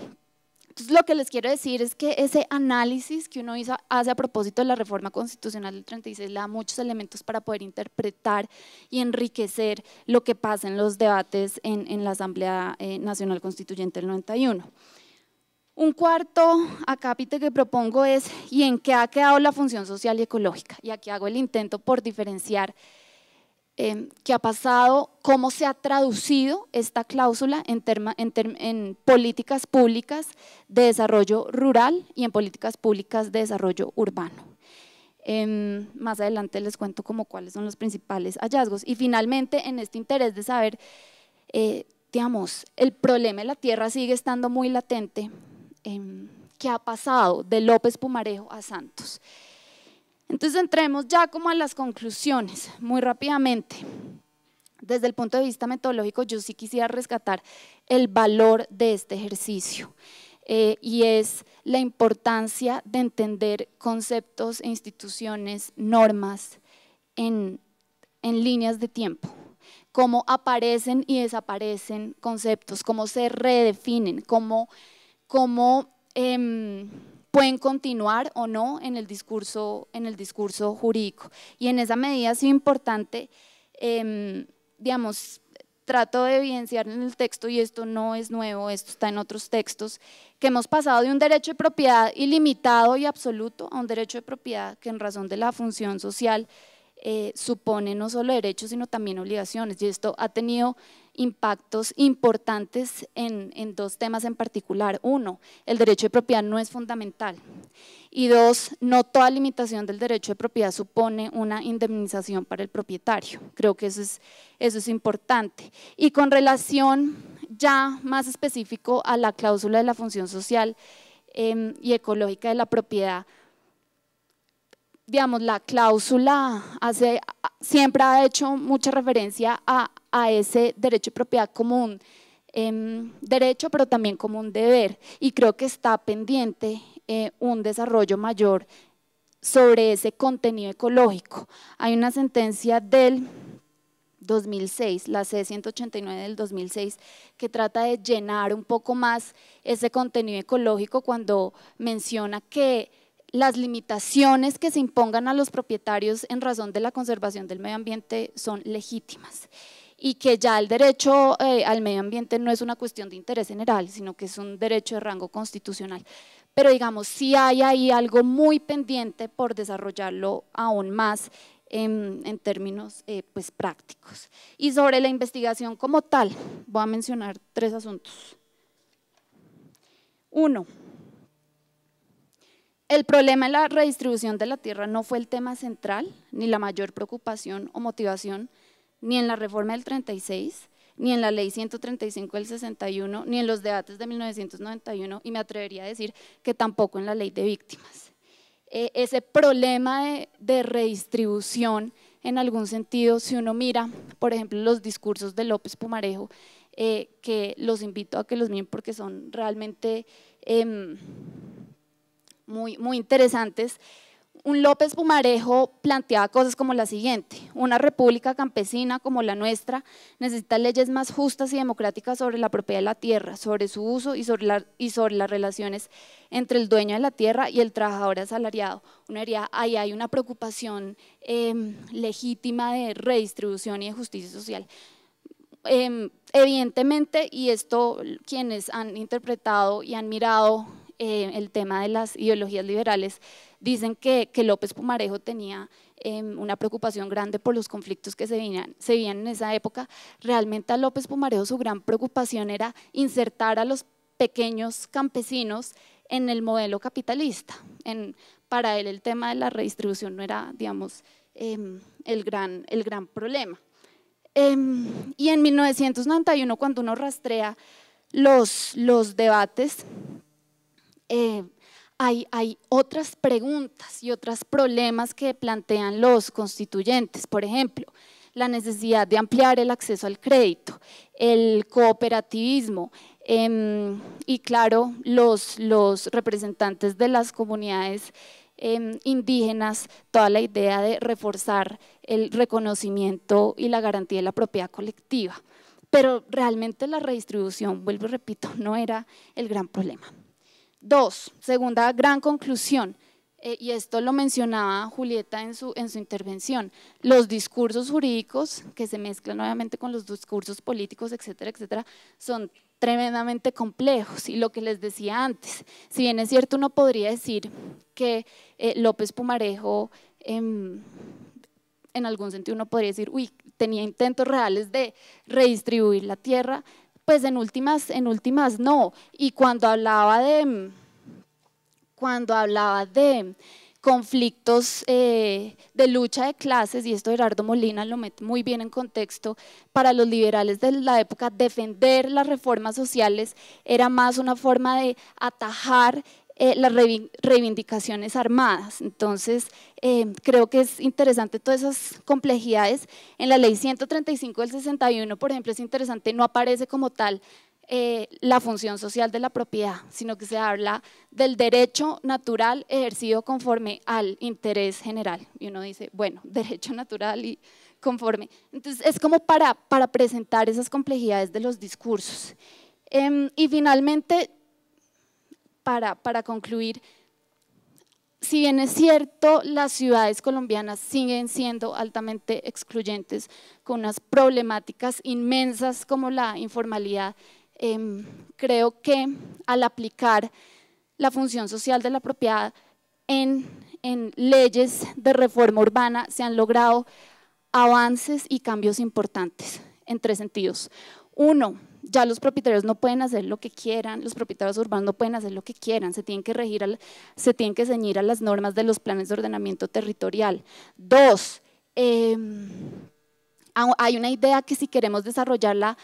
entonces, lo que les quiero decir es que ese análisis que uno hace a propósito de la reforma constitucional del 36 le da muchos elementos para poder interpretar y enriquecer lo que pasa en los debates en, la Asamblea eh, Nacional Constituyente del 91. Un cuarto acápite que propongo es ¿y en qué ha quedado la función social y ecológica? Y aquí hago el intento por diferenciar Em, qué ha pasado, cómo se ha traducido esta cláusula en, en, políticas públicas de desarrollo rural y en políticas públicas de desarrollo urbano. Em, más adelante les cuento como cuáles son los principales hallazgos. Y finalmente, en este interés de saber, eh, digamos, el problema de la tierra sigue estando muy latente. Em, ¿Qué ha pasado de López Pumarejo a Santos? Entonces entremos ya como a las conclusiones, muy rápidamente. Desde el punto de vista metodológico, yo sí quisiera rescatar el valor de este ejercicio eh, y es la importancia de entender conceptos e instituciones, normas en, líneas de tiempo. cómo aparecen y desaparecen conceptos, cómo se redefinen, cómo, cómo em, pueden continuar o no en el discurso, en el discurso jurídico. Y en esa medida sido importante, em, digamos, trato de evidenciar en el texto, y esto no es nuevo, esto está en otros textos, que hemos pasado de un derecho de propiedad ilimitado y absoluto a un derecho de propiedad que en razón de la función social eh, supone no solo derechos, sino también obligaciones. Y esto ha tenido impactos importantes en, dos temas en particular. Uno, el derecho de propiedad no es fundamental. Y dos, no toda limitación del derecho de propiedad supone una indemnización para el propietario. Creo que eso es, eso es importante. Y con relación ya más específico a la cláusula de la función social eh, y ecológica de la propiedad, digamos, la cláusula hace, siempre ha hecho mucha referencia a, a ese derecho de propiedad como un em, derecho, pero también como un deber. Y creo que está pendiente eh, un desarrollo mayor sobre ese contenido ecológico. Hay una sentencia del 2006, la C-189 del 2006, que trata de llenar un poco más ese contenido ecológico cuando menciona que las limitaciones que se impongan a los propietarios en razón de la conservación del medio ambiente son legítimas y que ya el derecho eh, al medio ambiente no es una cuestión de interés general, sino que es un derecho de rango constitucional. Pero digamos, sí hay ahí algo muy pendiente por desarrollarlo aún más en, términos eh, pues, prácticos. Y sobre la investigación como tal, voy a mencionar tres asuntos. Uno, el problema de la redistribución de la tierra no fue el tema central, ni la mayor preocupación o motivación, ni en la reforma del 36, ni en la ley 135 del 61, ni en los debates de 1991, y me atrevería a decir que tampoco en la ley de víctimas. E, ese problema de, redistribución, en algún sentido, si uno mira, por ejemplo, los discursos de López Pumarejo, eh, que los invito a que los miren porque son realmente... Em, muy, muy interesantes, un López Pumarejo planteaba cosas como la siguiente, una república campesina como la nuestra necesita leyes más justas y democráticas sobre la propiedad de la tierra, sobre su uso y sobre, las relaciones entre el dueño de la tierra y el trabajador asalariado. Ahí hay una preocupación em, legítima de redistribución y de justicia social. Em, evidentemente, y esto quienes han interpretado y han mirado eh, el tema de las ideologías liberales, dicen que, López Pumarejo tenía em, una preocupación grande por los conflictos que se veían, se en esa época. Realmente a López Pumarejo su gran preocupación era insertar a los pequeños campesinos en el modelo capitalista. Para él el tema de la redistribución no era, digamos, em, el, gran, el gran problema. Em, y en 1991, cuando uno rastrea los, los debates eh, hay, otras preguntas y otros problemas que plantean los constituyentes. Por ejemplo, la necesidad de ampliar el acceso al crédito, el cooperativismo em, y, claro, los, los, representantes de las comunidades em, indígenas, toda la idea de reforzar el reconocimiento y la garantía de la propiedad colectiva. Pero realmente la redistribución, vuelvo y repito, no era el gran problema. Dos, segunda gran conclusión, eh, y esto lo mencionaba Julieta en su, en su intervención, los discursos jurídicos que se mezclan obviamente con los discursos políticos, etcétera, etcétera, son tremendamente complejos. Y lo que les decía antes, si bien es cierto, uno podría decir que eh, López Pumarejo, em, en algún sentido uno podría decir, uy, tenía intentos reales de redistribuir la tierra, pues en últimas, en últimas no. Y cuando hablaba de, cuando hablaba de conflictos eh, de lucha de clases, y esto Gerardo Molina lo mete muy bien en contexto, para los liberales de la época defender las reformas sociales era más una forma de atajar eh, las reivindicaciones armadas. Entonces, eh, creo que es interesante todas esas complejidades. En la ley 135 del 61, por ejemplo, es interesante, no aparece como tal eh, la función social de la propiedad, sino que se habla del derecho natural ejercido conforme al interés general. Y uno dice, bueno, *laughs* derecho natural y conforme. Entonces, es como para, para presentar esas complejidades de los discursos. Em, y finalmente, para, concluir, si bien es cierto, las ciudades colombianas siguen siendo altamente excluyentes, con unas problemáticas inmensas como la informalidad, em, creo que al aplicar la función social de la propiedad en leyes de reforma urbana se han logrado avances y cambios importantes en tres sentidos. Uno, ya los propietarios no pueden hacer lo que quieran, los propietarios urbanos no pueden hacer lo que quieran, se tienen que regir, se tienen que ceñir a las normas de los planes de ordenamiento territorial. Dos, em, hay una idea que si queremos desarrollarla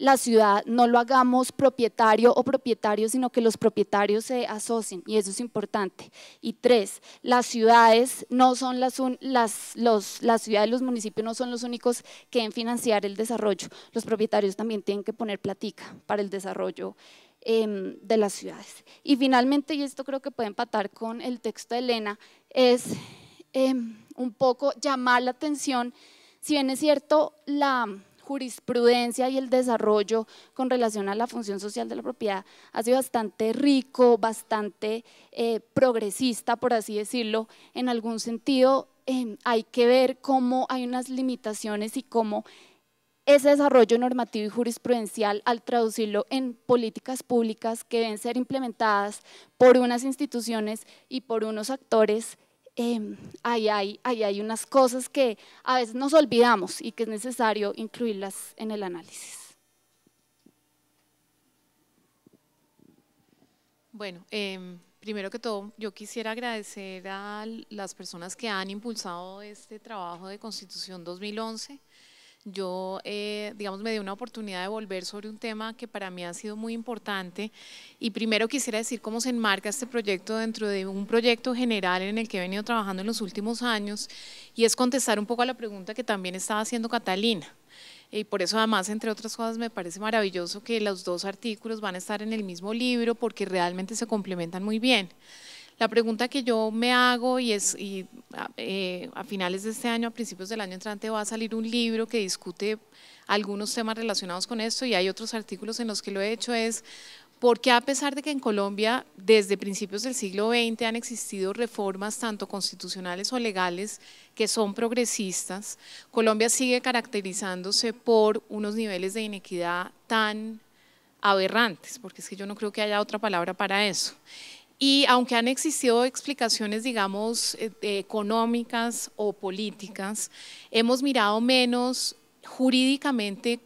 la ciudad no lo hagamos propietario o propietario, sino que los propietarios se asocien y eso es importante. Y tres, las ciudades no son las, las, los, las ciudades, los municipios no son los únicos que deben financiar el desarrollo. Los propietarios también tienen que poner platica para el desarrollo em, de las ciudades. Y finalmente, y esto creo que puede empatar con el texto de Elena, es em, un poco llamar la atención, si bien es cierto, la jurisprudencia y el desarrollo con relación a la función social de la propiedad ha sido bastante rico, bastante eh, progresista, por así decirlo. En algún sentido, em, hay que ver cómo hay unas limitaciones y cómo ese desarrollo normativo y jurisprudencial al traducirlo en políticas públicas que deben ser implementadas por unas instituciones y por unos actores eh, ahí, hay, hay unas cosas que a veces nos olvidamos y que es necesario incluirlas en el análisis. Bueno, em, primero que todo, yo quisiera agradecer a las personas que han impulsado este trabajo de Constitución 2011 yo, eh, digamos, me dio una oportunidad de volver sobre un tema que para mí ha sido muy importante y primero quisiera decir cómo se enmarca este proyecto dentro de un proyecto general en el que he venido trabajando en los últimos años y es contestar un poco a la pregunta que también estaba haciendo Catalina. Y por eso además, entre otras cosas, me parece maravilloso que los dos artículos van a estar en el mismo libro porque realmente se complementan muy bien. La pregunta que yo me hago y es, y, eh, a finales de este año, a principios del año entrante, va a salir un libro que discute algunos temas relacionados con esto y hay otros artículos en los que lo he hecho, es porque a pesar de que en Colombia desde principios del siglo XX han existido reformas tanto constitucionales o legales que son progresistas, Colombia sigue caracterizándose por unos niveles de inequidad tan aberrantes, porque es que yo no creo que haya otra palabra para eso. Y aunque han existido explicaciones, digamos, eh, económicas o políticas, hemos mirado menos jurídicamente,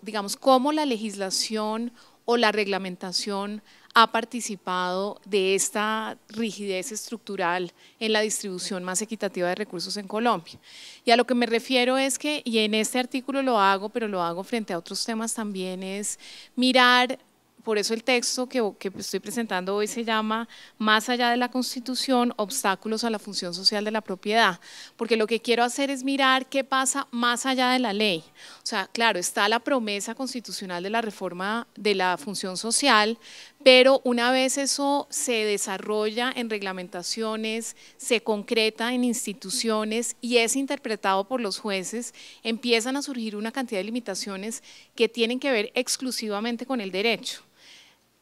digamos, cómo la legislación o la reglamentación ha participado de esta rigidez estructural en la distribución más equitativa de recursos en Colombia. Y a lo que me refiero es que, y en este artículo lo hago, pero lo hago frente a otros temas también, es mirar por eso el texto que, estoy presentando hoy se llama Más allá de la Constitución, obstáculos a la función social de la propiedad, porque lo que quiero hacer es mirar qué pasa más allá de la ley. O sea, claro, está la promesa constitucional de la reforma de la función social, pero una vez eso se desarrolla en reglamentaciones, se concreta en instituciones y es interpretado por los jueces, empiezan a surgir una cantidad de limitaciones que tienen que ver exclusivamente con el derecho.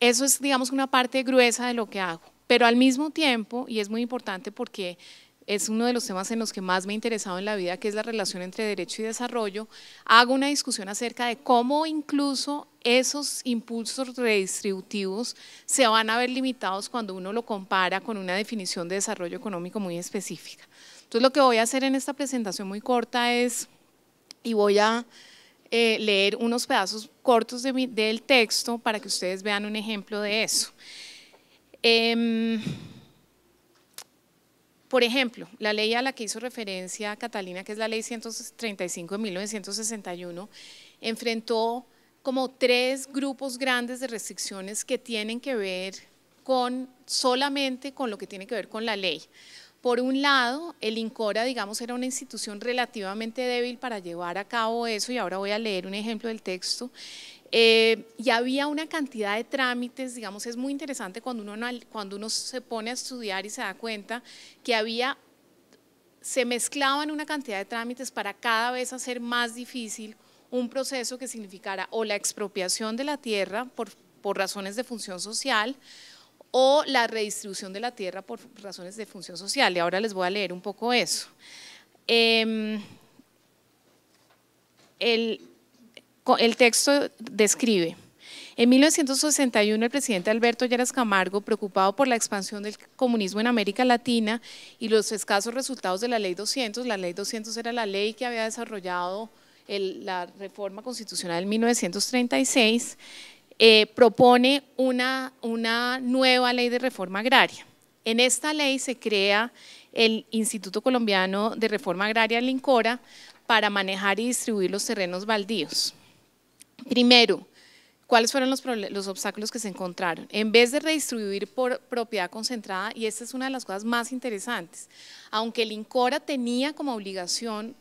Eso es, digamos, una parte gruesa de lo que hago. Pero al mismo tiempo, y es muy importante porque es uno de los temas en los que más me he interesado en la vida, que es la relación entre derecho y desarrollo, hago una discusión acerca de cómo incluso esos impulsos redistributivos se van a ver limitados cuando uno lo compara con una definición de desarrollo económico muy específica. Entonces lo que voy a hacer en esta presentación muy corta es, y voy a eh, leer unos pedazos cortos del texto para que ustedes vean un ejemplo de eso. Em, por ejemplo, la ley a la que hizo referencia Catalina, que es la ley 135 de 1961, enfrentó como tres grupos grandes de restricciones que tienen que ver con solamente con lo que tiene que ver con la ley. Por un lado, el INCORA, digamos, era una institución relativamente débil para llevar a cabo eso, y ahora voy a leer un ejemplo del texto. Eh, y había una cantidad de trámites, digamos, es muy interesante cuando uno, cuando uno se pone a estudiar y se da cuenta que había se mezclaban una cantidad de trámites para cada vez hacer más difícil un proceso que significara o la expropiación de la tierra por, por razones de función social o la redistribución de la tierra por razones de función social. Y ahora les voy a leer un poco eso. Em, el, el texto describe, en 1961 el presidente Alberto Lleras Camargo, preocupado por la expansión del comunismo en América Latina y los escasos resultados de la Ley 200, la Ley 200 era la ley que había desarrollado la reforma constitucional en 1936, eh, propone una, una nueva ley de reforma agraria. En esta ley se crea el Instituto Colombiano de Reforma Agraria, el INCORA, para manejar y distribuir los terrenos baldíos. Primero, ¿Cuáles fueron los, los, obstáculos que se encontraron? En vez de redistribuir por propiedad concentrada, y esta es una de las cosas más interesantes, aunque el INCORA tenía como obligación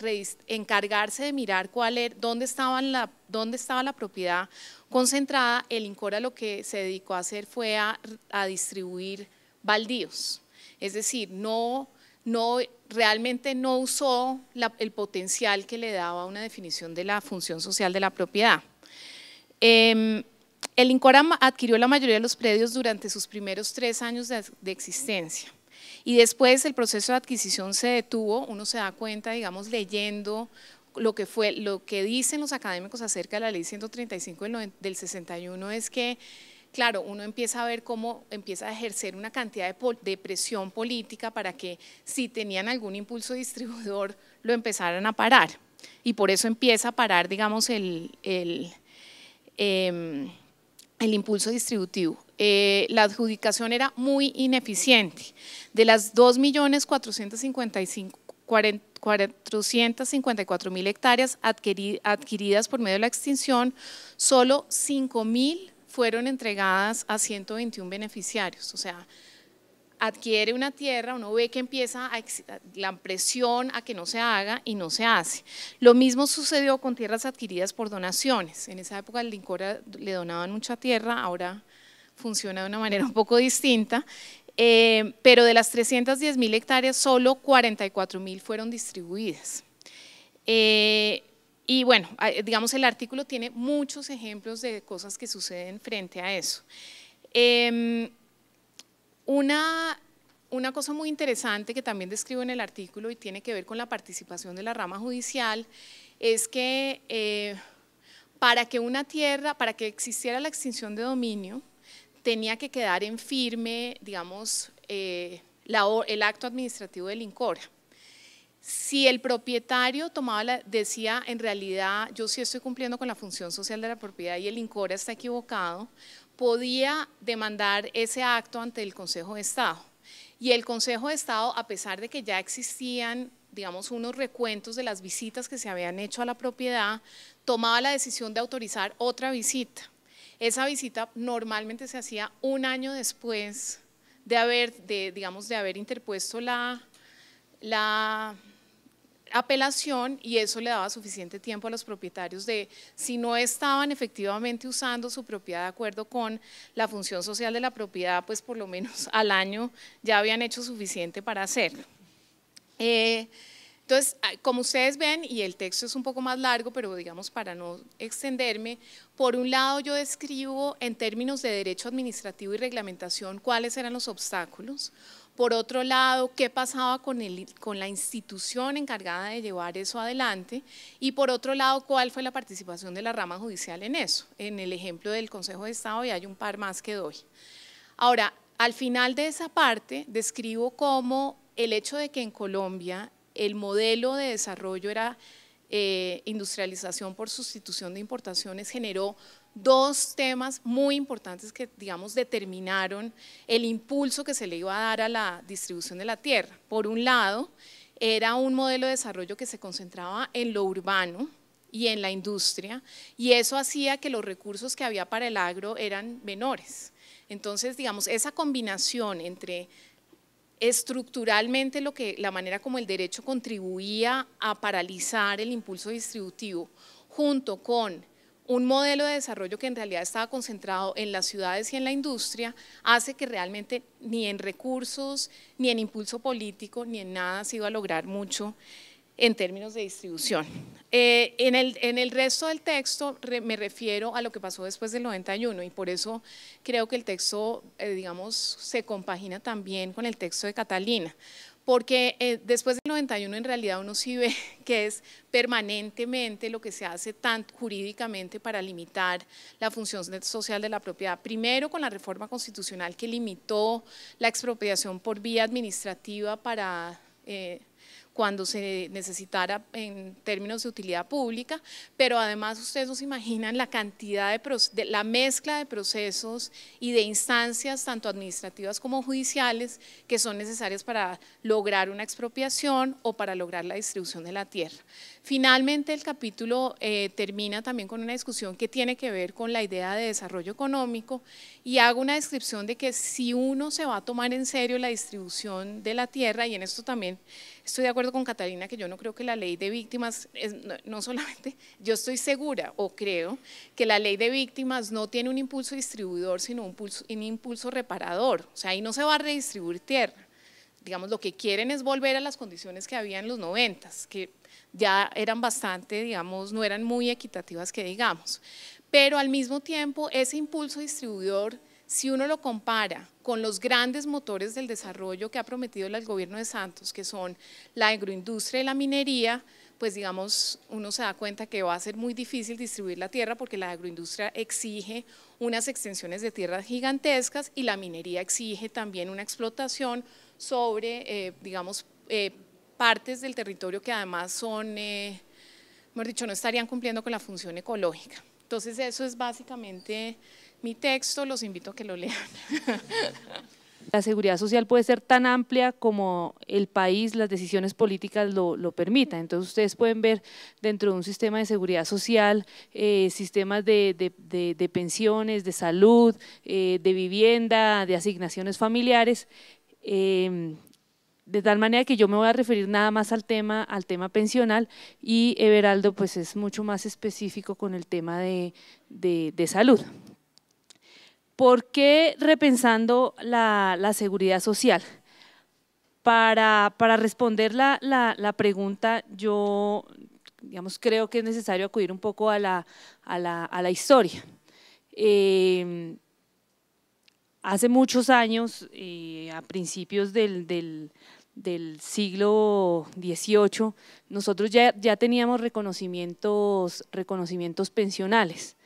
encargarse de mirar cuál era, dónde, la, dónde estaba la propiedad concentrada, el INCORA lo que se dedicó a hacer fue a, distribuir baldíos. Es decir, no, realmente no usó el potencial que le daba una definición de la función social de la propiedad. Em, el INCORAM adquirió la mayoría de los predios durante sus primeros tres años de, existencia. Y después el proceso de adquisición se detuvo, uno se da cuenta, digamos, leyendo lo que, fue, lo que dicen los académicos acerca de la ley 135 del, 61 es que, claro, uno empieza a ver cómo empieza a ejercer una cantidad de, presión política para que si tenían algún impulso distribuidor lo empezaran a parar. Y por eso empieza a parar, digamos, el Em, impulso distributivo. Eh, la adjudicación era muy ineficiente. De las 2.454.000 hectáreas adquiridas por medio de la extinción, solo 5.000 fueron entregadas a 121 beneficiarios. O sea, adquiere una tierra, uno ve que empieza la presión a que no se haga y no se hace. Lo mismo sucedió con tierras adquiridas por donaciones. En esa época al Lincora le donaban mucha tierra, ahora funciona de una manera *laughs* un poco distinta. Eh, pero de las 310 mil hectáreas, solo 44 mil fueron distribuidas. Eh, y bueno, digamos, el artículo tiene muchos ejemplos de cosas que suceden frente a eso. Em, una, una cosa muy interesante que también describo en el artículo y tiene que ver con la participación de la rama judicial es que eh, para que una tierra, para que existiera la extinción de dominio, tenía que quedar en firme, digamos, eh, el acto administrativo del INCORA. Si el propietario tomaba la, decía, en realidad, yo sí estoy cumpliendo con la función social de la propiedad y el INCORA está equivocado, podía demandar ese acto ante el Consejo de Estado. Y el Consejo de Estado, a pesar de que ya existían, digamos, unos recuentos de las visitas que se habían hecho a la propiedad, tomaba la decisión de autorizar otra visita. Esa visita normalmente se hacía un año después de haber, digamos, de haber interpuesto la, la apelación y eso le daba suficiente tiempo a los propietarios de, si no estaban efectivamente usando su propiedad de acuerdo con la función social de la propiedad, pues por lo menos al año ya habían hecho suficiente para hacerlo. Eh, entonces, ah, como ustedes ven, y el texto es un poco más largo, pero digamos para no extenderme, por un lado yo describo en términos de derecho administrativo y reglamentación cuáles eran los obstáculos, por otro lado, qué pasaba con, con la institución encargada de llevar eso adelante. Y por otro lado, cuál fue la participación de la rama judicial en eso. En el ejemplo del Consejo de Estado, y hay un par más que doy. Ahora, al final de esa parte, describo cómo el hecho de que en Colombia el modelo de desarrollo era eh, industrialización por sustitución de importaciones generó dos temas muy importantes que, digamos, determinaron el impulso que se le iba a dar a la distribución de la tierra. Por un lado, era un modelo de desarrollo que se concentraba en lo urbano y en la industria, y eso hacía que los recursos que había para el agro eran menores. Entonces, digamos, esa combinación entre estructuralmente lo que, la manera como el derecho contribuía a paralizar el impulso distributivo, junto con un modelo de desarrollo que en realidad estaba concentrado en las ciudades y en la industria, hace que realmente ni en recursos, ni en impulso político, ni en nada se iba a lograr mucho en términos de distribución. Eh, en, el, en, el, resto del texto me refiero a lo que pasó después del 91 y por eso creo que el texto, eh, digamos, se compagina también con el texto de Catalina, porque eh, después del 91 en realidad uno sí ve *laughs* que es permanentemente lo que se hace tan jurídicamente para limitar la función social de la propiedad. Primero con la reforma constitucional que limitó la expropiación por vía administrativa para cuando se necesitara en términos de utilidad pública, pero además ustedes nos imaginan la cantidad de, la mezcla de procesos y de instancias, tanto administrativas como judiciales, que son necesarias para lograr una expropiación o para lograr la distribución de la tierra. Finalmente, el capítulo eh, termina también con una discusión que tiene que ver con la idea de desarrollo económico y hago una descripción de que si uno se va a tomar en serio la distribución de la tierra, y en esto también estoy de acuerdo con Catalina, que yo no creo que la ley de víctimas, no, solamente, *laughs* yo estoy segura o creo que la ley de víctimas no tiene un impulso distribuidor, sino un, un impulso reparador, o sea, ahí no se va a redistribuir tierra digamos, lo que quieren es volver a las condiciones que había en los noventas, que ya eran bastante, digamos, no eran muy equitativas que digamos. Pero al mismo tiempo, ese impulso distribuidor, si uno lo compara con los grandes motores del desarrollo que ha prometido el gobierno de Santos, que son la agroindustria y la minería, pues digamos, uno se da cuenta que va a ser muy difícil distribuir la tierra porque la agroindustria exige unas extensiones de tierras gigantescas y la minería exige también una explotación sobre, eh, digamos, eh, partes del territorio que además son, eh, hemos dicho, no estarían cumpliendo con la función ecológica. Entonces eso es básicamente mi texto, los invito a que lo lean. *laughs* La seguridad social puede ser tan amplia como el país, las decisiones políticas lo, permitan. Entonces ustedes pueden ver dentro de un sistema de seguridad social, eh, sistemas de, pensiones, de salud, de vivienda, de asignaciones familiares, eh, de tal manera que yo me voy a referir nada más al tema, al tema pensional y Everaldo pues es mucho más específico con el tema de, salud. ¿Por qué repensando la, seguridad social? Para, responder la, pregunta, yo digamos, creo que es necesario acudir un poco a la, a la, historia. Eh, hace muchos años, eh, a principios del, siglo XVIII, nosotros ya, teníamos reconocimientos, reconocimientos pensionales.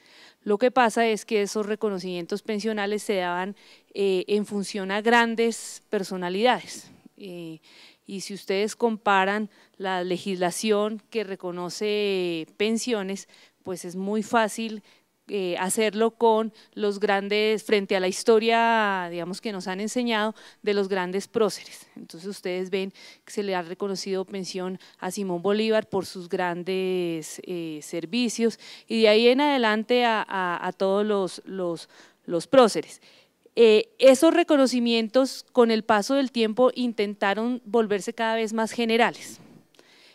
Lo que pasa es que esos reconocimientos pensionales se daban eh, en función a grandes personalidades. Eh, y si ustedes comparan la legislación que reconoce pensiones, pues es muy fácil eh, hacerlo con los grandes, frente a la historia, digamos, que nos han enseñado de los grandes próceres. Entonces ustedes ven que se le ha reconocido pensión a Simón Bolívar por sus grandes eh, servicios y de ahí en adelante a, todos los, los, próceres. Eh, esos reconocimientos con el paso del tiempo intentaron volverse cada vez más generales.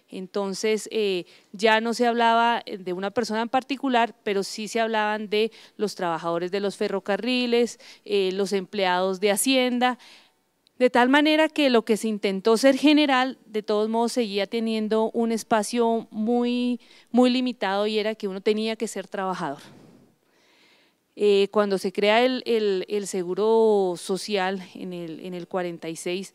Entonces, eh, ya no se hablaba de una persona en particular, pero sí se hablaban de los trabajadores de los ferrocarriles, eh, los empleados de Hacienda, de tal manera que lo que se intentó ser general, de todos modos seguía teniendo un espacio muy, muy limitado y era que uno tenía que ser trabajador. Eh, cuando se crea el, seguro social en el, en el 46,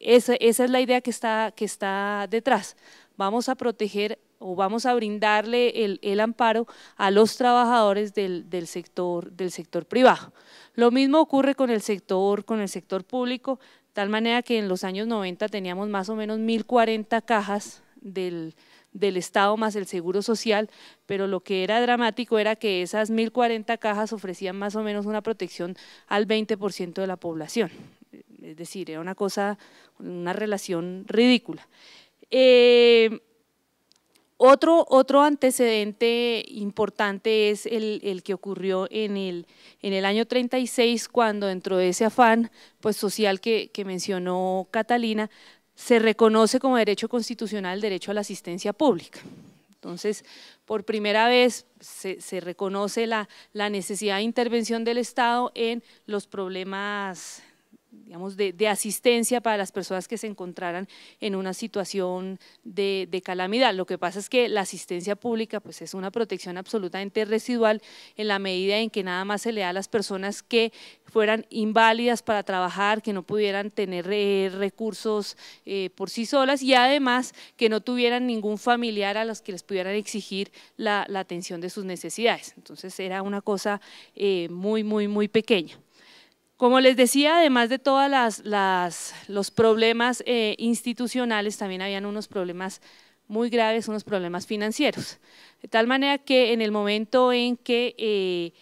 esa, es la idea que está, que está detrás. Vamos a proteger o vamos a brindarle el, amparo a los trabajadores del, sector, del sector privado. Lo mismo ocurre con el sector, con el sector público, tal manera que en los años 90 teníamos más o menos 1.040 cajas del, del Estado más el Seguro Social, pero lo que era dramático era que esas 1.040 cajas ofrecían más o menos una protección al 20% de la población es decir, era una cosa, una relación ridícula. Eh, otro, otro antecedente importante es el, que ocurrió en el, en el año 36, cuando dentro de ese afán pues, social que, mencionó Catalina, se reconoce como derecho constitucional el derecho a la asistencia pública. Entonces, por primera vez se, reconoce la, la, necesidad de intervención del Estado en los problemas digamos, de, asistencia para las personas que se encontraran en una situación de, calamidad. Lo que pasa es que la asistencia pública pues, es una protección absolutamente residual en la medida en que nada más se le da a las personas que fueran inválidas para trabajar, que no pudieran tener eh, recursos eh, por sí solas y además que no tuvieran ningún familiar a los que les pudieran exigir la, atención de sus necesidades. Entonces era una cosa eh, muy, muy, muy pequeña. Como les decía, además de todos las, los problemas eh, institucionales, también habían unos problemas muy graves, unos problemas financieros. De tal manera que en el momento en que eh,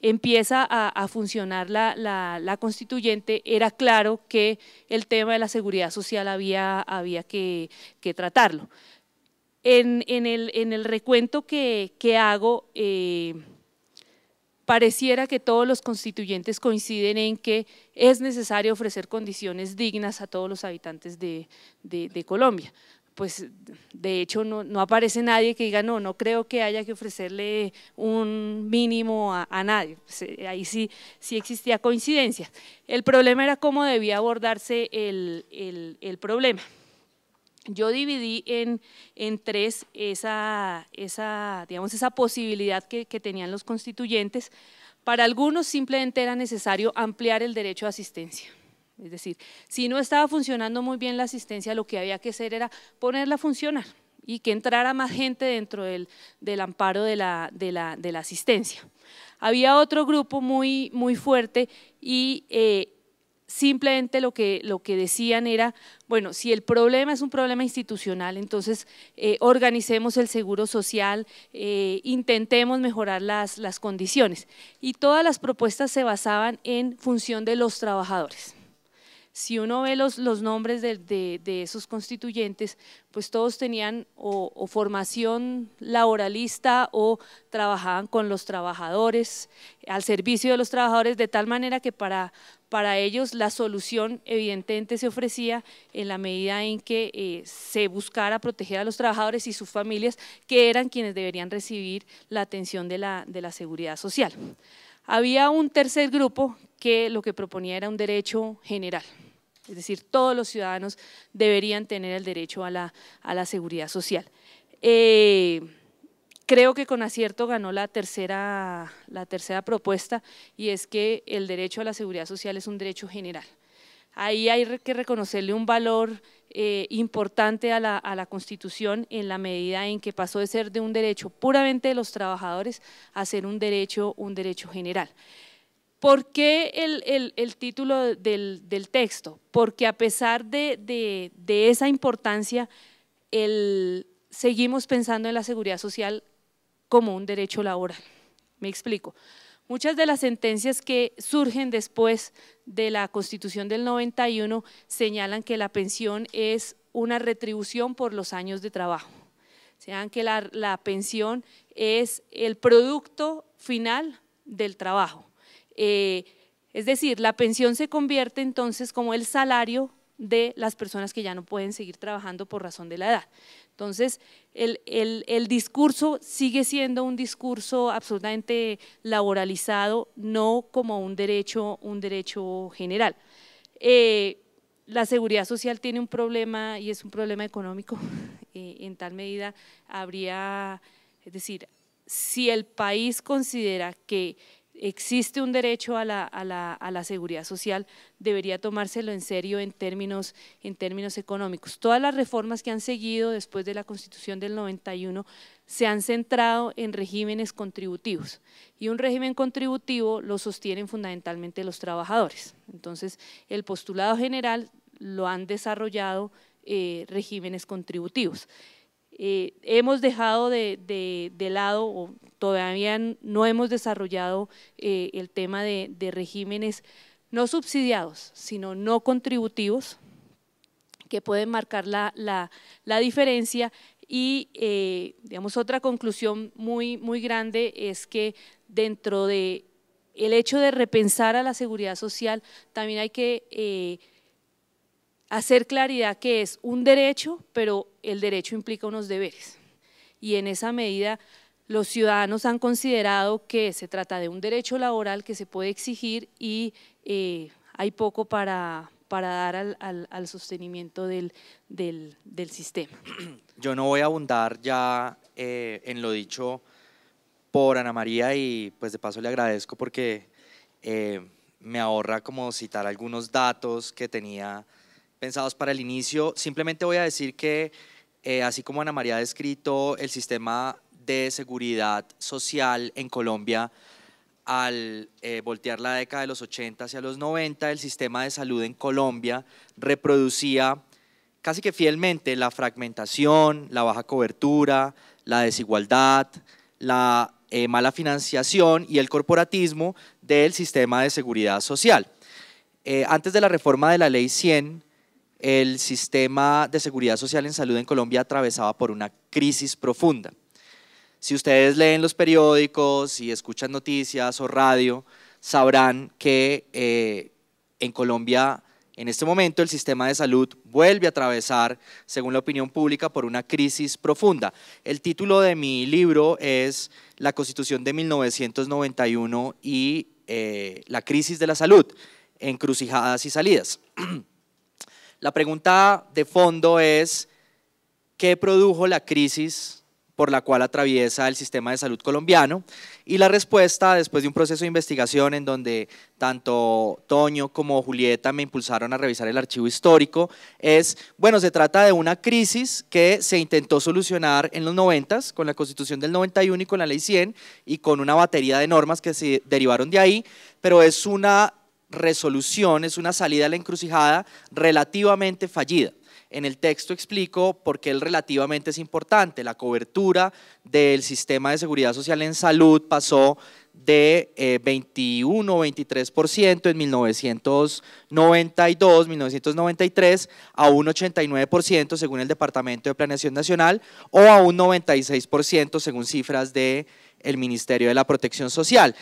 empieza a, funcionar la, constituyente, era claro que el tema de la seguridad social había, había que, tratarlo. En, el, recuento que, hago, eh, pareciera que todos los constituyentes coinciden en que es necesario ofrecer condiciones dignas a todos los habitantes de, Colombia. Pues de hecho no, aparece nadie que diga no, no creo que haya que ofrecerle un mínimo a, nadie. Pues, eh, ahí sí, sí existía coincidencia. El problema era cómo debía abordarse el, el problema yo dividí en, en tres esa, esa, digamos, esa posibilidad que, tenían los constituyentes. Para algunos simplemente era necesario ampliar el derecho a asistencia. Es decir, si no estaba funcionando muy bien la asistencia, lo que había que hacer era ponerla a funcionar y que entrara más gente dentro del, del amparo de la, de, la, de la, asistencia. Había otro grupo muy, muy fuerte y eh, simplemente lo que, lo que decían era, bueno, si el problema es un problema institucional, entonces eh, organicemos el seguro social, eh, intentemos mejorar las, las condiciones. Y todas las propuestas se basaban en función de los trabajadores. Si uno ve los, nombres de, esos constituyentes, pues todos tenían formación laboralista o trabajaban con los trabajadores, al servicio de los trabajadores, de tal manera que para, ellos la solución evidentemente se ofrecía en la medida en que eh, se buscara proteger a los trabajadores y sus familias, que eran quienes deberían recibir la atención de la seguridad social. Había un tercer grupo que lo que proponía era un derecho general. Es decir, todos los ciudadanos deberían tener el derecho a la, a la seguridad social. Eh, creo que con acierto ganó la tercera, la tercera propuesta y es que el derecho a la seguridad social es un derecho general. Ahí hay que reconocerle un valor eh, importante a la, a la, Constitución en la medida en que pasó de ser de un derecho puramente de los trabajadores a ser un derecho, un derecho general. ¿Por qué el, título del, texto? Porque a pesar de, esa importancia, seguimos pensando en la seguridad social como un derecho laboral. Me explico. Muchas de las sentencias que surgen después de la Constitución del 91 señalan que la pensión es una retribución por los años de trabajo. Sean que la, la pensión es el producto final del trabajo. Eh, es decir, la pensión se convierte entonces como el salario de las personas que ya no pueden seguir trabajando por razón de la edad. Entonces, el, discurso sigue siendo un discurso absolutamente laboralizado, no como un derecho, un derecho general. Eh, la seguridad social tiene un problema y es un problema económico. *laughs* Eh, en tal medida habría, es decir, si el país considera que existe un derecho a la, seguridad social, debería tomárselo en serio en términos, en términos económicos. Todas las reformas que han seguido después de la Constitución del 91 se han centrado en regímenes contributivos y un régimen contributivo lo sostienen fundamentalmente los trabajadores. Entonces, el postulado general lo han desarrollado eh, regímenes contributivos. Eh, hemos dejado de, de, lado, o todavía no hemos desarrollado eh, el tema de, regímenes no subsidiados, sino no contributivos, que pueden marcar la, la, diferencia. Y, eh, digamos, otra conclusión muy, muy grande es que dentro de el hecho de repensar a la seguridad social, también hay que hacer claridad que es un derecho, pero el derecho implica unos deberes. y en esa medida los ciudadanos han considerado que se trata de un derecho laboral que se puede exigir y eh, hay poco para, para dar al, sostenimiento del, sistema. Yo no voy a abundar ya eh, en lo dicho por Ana María y pues de paso le agradezco porque eh, me ahorra como citar algunos datos que tenía pensados para el inicio. Simplemente voy a decir que así como Ana María ha descrito el sistema de seguridad social en Colombia al eh, voltear la década de los 80 hacia los 90, el sistema de salud en Colombia reproducía casi que fielmente la fragmentación, la baja cobertura, la desigualdad, la eh, mala financiación y el corporatismo del sistema de seguridad social. Eh, antes de la reforma de la Ley 100, el sistema de seguridad social en salud en Colombia atravesaba por una crisis profunda. Si ustedes leen los periódicos y escuchan noticias o radio, sabrán que eh, en Colombia en este momento el sistema de salud vuelve a atravesar, según la opinión pública, por una crisis profunda. El título de mi libro es La Constitución de 1991 y eh, la crisis de la salud, encrucijadas y salidas. *clears throat* La pregunta de fondo es, ¿qué produjo la crisis por la cual atraviesa el sistema de salud colombiano. Y la respuesta, después de un proceso de investigación en donde tanto Toño como Julieta me impulsaron a revisar el archivo histórico, es, bueno, se trata de una crisis que se intentó solucionar en los 90 con la Constitución del 91 y con la Ley 100 y con una batería de normas que se derivaron de ahí, pero es una resolución, es una salida a la encrucijada relativamente fallida. En el texto explico por qué el relativamente es importante. La cobertura del sistema de seguridad social en salud pasó de 21 o 23% en 1992, 1993 a un 89% según el Departamento de Planeación Nacional o a un 96% según cifras del el Ministerio de la Protección Social.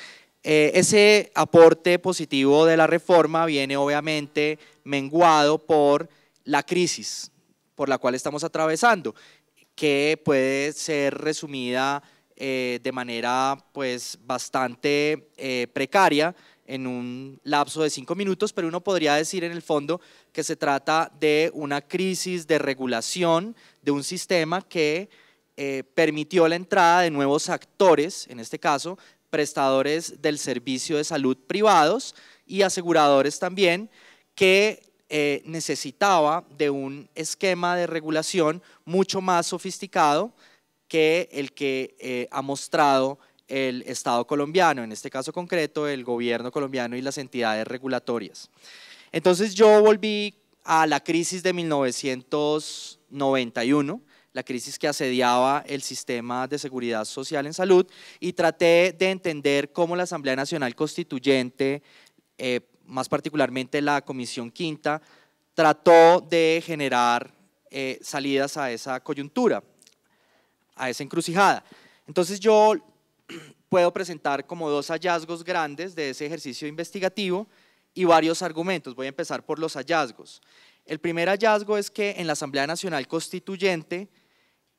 Eh, ese aporte positivo de la reforma viene obviamente menguado por la crisis por la cual estamos atravesando, que puede ser resumida eh, de manera pues bastante eh, precaria en un lapso de cinco minutos, pero uno podría decir en el fondo que se trata de una crisis de regulación de un sistema que permitió la entrada de nuevos actores, en este caso prestadores del servicio de salud privados y aseguradores también, que eh, necesitaba de un esquema de regulación mucho más sofisticado que el que eh, ha mostrado el Estado colombiano, en este caso concreto el gobierno colombiano y las entidades regulatorias. Entonces yo volví a la crisis de 1991, la crisis que asediaba el sistema de seguridad social en salud y traté de entender cómo la Asamblea Nacional Constituyente eh, más particularmente la Comisión Quinta, trató de generar eh, salidas a esa coyuntura, a esa encrucijada. Entonces yo *clears throat* puedo presentar como dos hallazgos grandes de ese ejercicio investigativo y varios argumentos. Voy a empezar por los hallazgos. El primer hallazgo es que en la Asamblea Nacional Constituyente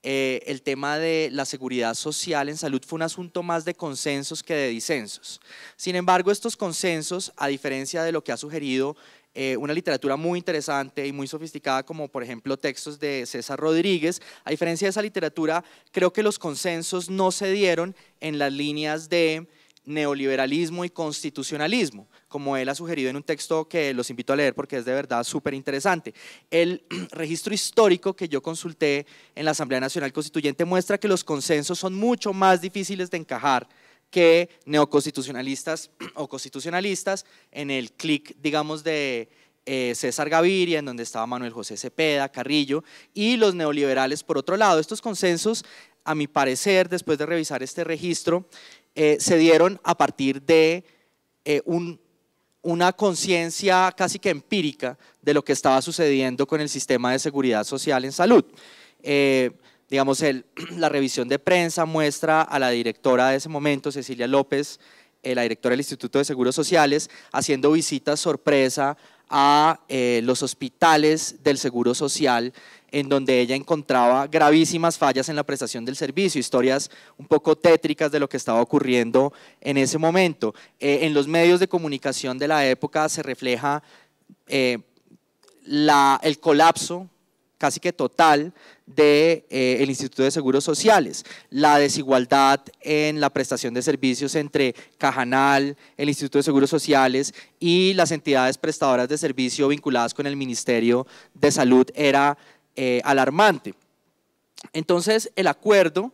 eh, el tema de la seguridad social en salud fue un asunto más de consensos que de disensos. Sin embargo, estos consensos, a diferencia de lo que ha sugerido eh, una literatura muy interesante y muy sofisticada, como por ejemplo textos de César Rodríguez, a diferencia de esa literatura, creo que los consensos no se dieron en las líneas de neoliberalismo y constitucionalismo, como él ha sugerido en un texto que los invito a leer porque es de verdad súper interesante. El *clears throat* registro histórico que yo consulté en la Asamblea Nacional Constituyente muestra que los consensos son mucho más difíciles de encajar que neoconstitucionalistas *clears throat* o constitucionalistas en el clic, digamos, de eh, César Gaviria, en donde estaba Manuel José Cepeda, Carrillo, y los neoliberales por otro lado. Estos consensos, a mi parecer, después de revisar este registro, eh, se dieron a partir de eh, una conciencia casi que empírica de lo que estaba sucediendo con el sistema de seguridad social en salud. Eh, digamos, *clears throat* la revisión de prensa muestra a la directora de ese momento, Cecilia López, la directora del Instituto de Seguros Sociales, haciendo visitas sorpresa a los hospitales del Seguro Social en donde ella encontraba gravísimas fallas en la prestación del servicio, historias un poco tétricas de lo que estaba ocurriendo en ese momento. Eh, en los medios de comunicación de la época se refleja eh, el colapso casi que total del de, eh, Instituto de Seguros Sociales, la desigualdad en la prestación de servicios entre Cajanal, el Instituto de Seguros Sociales y las entidades prestadoras de servicio vinculadas con el Ministerio de Salud era eh, alarmante. Entonces, el acuerdo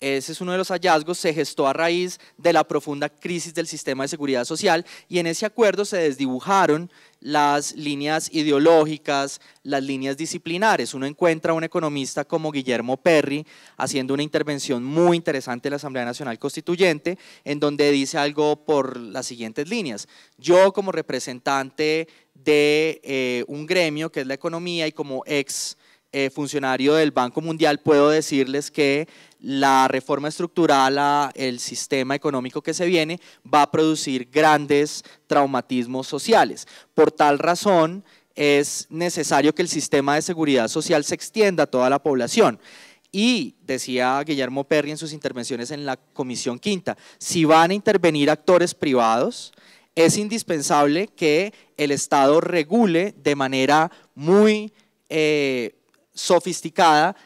ese es uno de los hallazgos, se gestó a raíz de la profunda crisis del sistema de seguridad social y en ese acuerdo se desdibujaron las líneas ideológicas, las líneas disciplinares. Uno encuentra a un economista como Guillermo Perry haciendo una intervención muy interesante en la Asamblea Nacional Constituyente, en donde dice algo por las siguientes líneas. Yo como representante de eh, un gremio que es la economía y como ex eh, funcionario del Banco Mundial, puedo decirles que la reforma estructural el sistema económico que se viene va a producir grandes traumatismos sociales. Por tal razón, es necesario que el sistema de seguridad social se extienda a toda la población. Y decía Guillermo Perry en sus intervenciones en la Comisión Quinta, si van a intervenir actores privados, es indispensable que el Estado regule de manera muy eh, sofisticada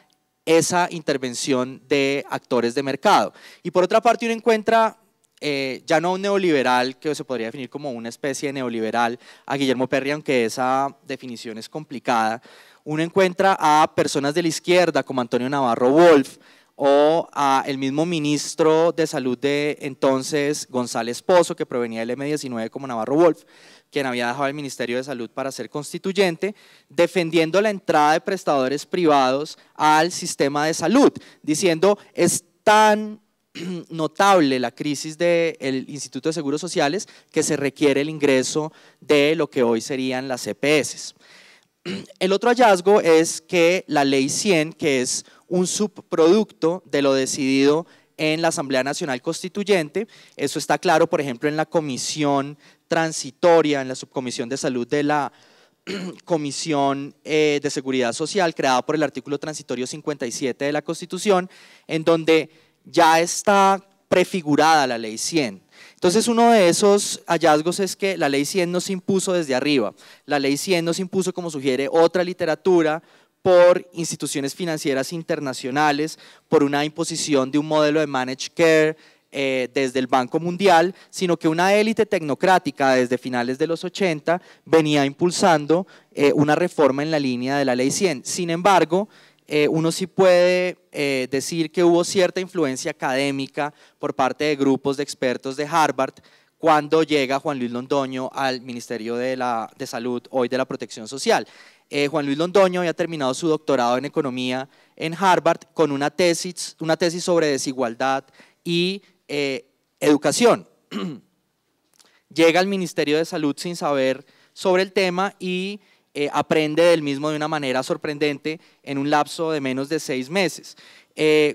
esa intervención de actores de mercado. Y por otra parte uno encuentra eh, ya no un neoliberal, que se podría definir como una especie de neoliberal, a Guillermo Perry, aunque esa definición es complicada, uno encuentra a personas de la izquierda como Antonio Navarro Wolf o el mismo ministro de salud de entonces, González Pozo, que provenía del M19 como Navarro Wolf, quien había dejado el Ministerio de Salud para ser constituyente, defendiendo la entrada de prestadores privados al sistema de salud, diciendo es tan *clears throat* notable la crisis del Instituto de Seguros Sociales que se requiere el ingreso de lo que hoy serían las EPS. *clears throat* El otro hallazgo es que la ley 100, que es un subproducto de lo decidido en la Asamblea Nacional Constituyente. Eso está claro, por ejemplo, en la comisión transitoria, en la subcomisión de salud de la *clears throat* Comisión eh, de Seguridad Social, creada por el artículo transitorio 57 de la Constitución, en donde ya está prefigurada la ley 100. Entonces, uno de esos hallazgos es que la ley 100 no se impuso desde arriba. La ley 100 no se impuso, como sugiere otra literatura, por instituciones financieras internacionales, por una imposición de un modelo de managed care eh, desde el Banco Mundial, sino que una élite tecnocrática desde finales de los 80 venía impulsando eh, una reforma en la línea de la Ley 100. Sin embargo, eh, uno sí puede decir que hubo cierta influencia académica por parte de grupos de expertos de Harvard cuando llega Juan Luis Londoño al Ministerio de, la, de Salud, hoy de la Protección Social. Eh, Juan Luis Londoño había terminado su doctorado en economía en Harvard con una tesis, una tesis sobre desigualdad y eh, educación. *clears throat* Llega al Ministerio de Salud sin saber sobre el tema y eh, aprende del mismo de una manera sorprendente en un lapso de menos de seis meses.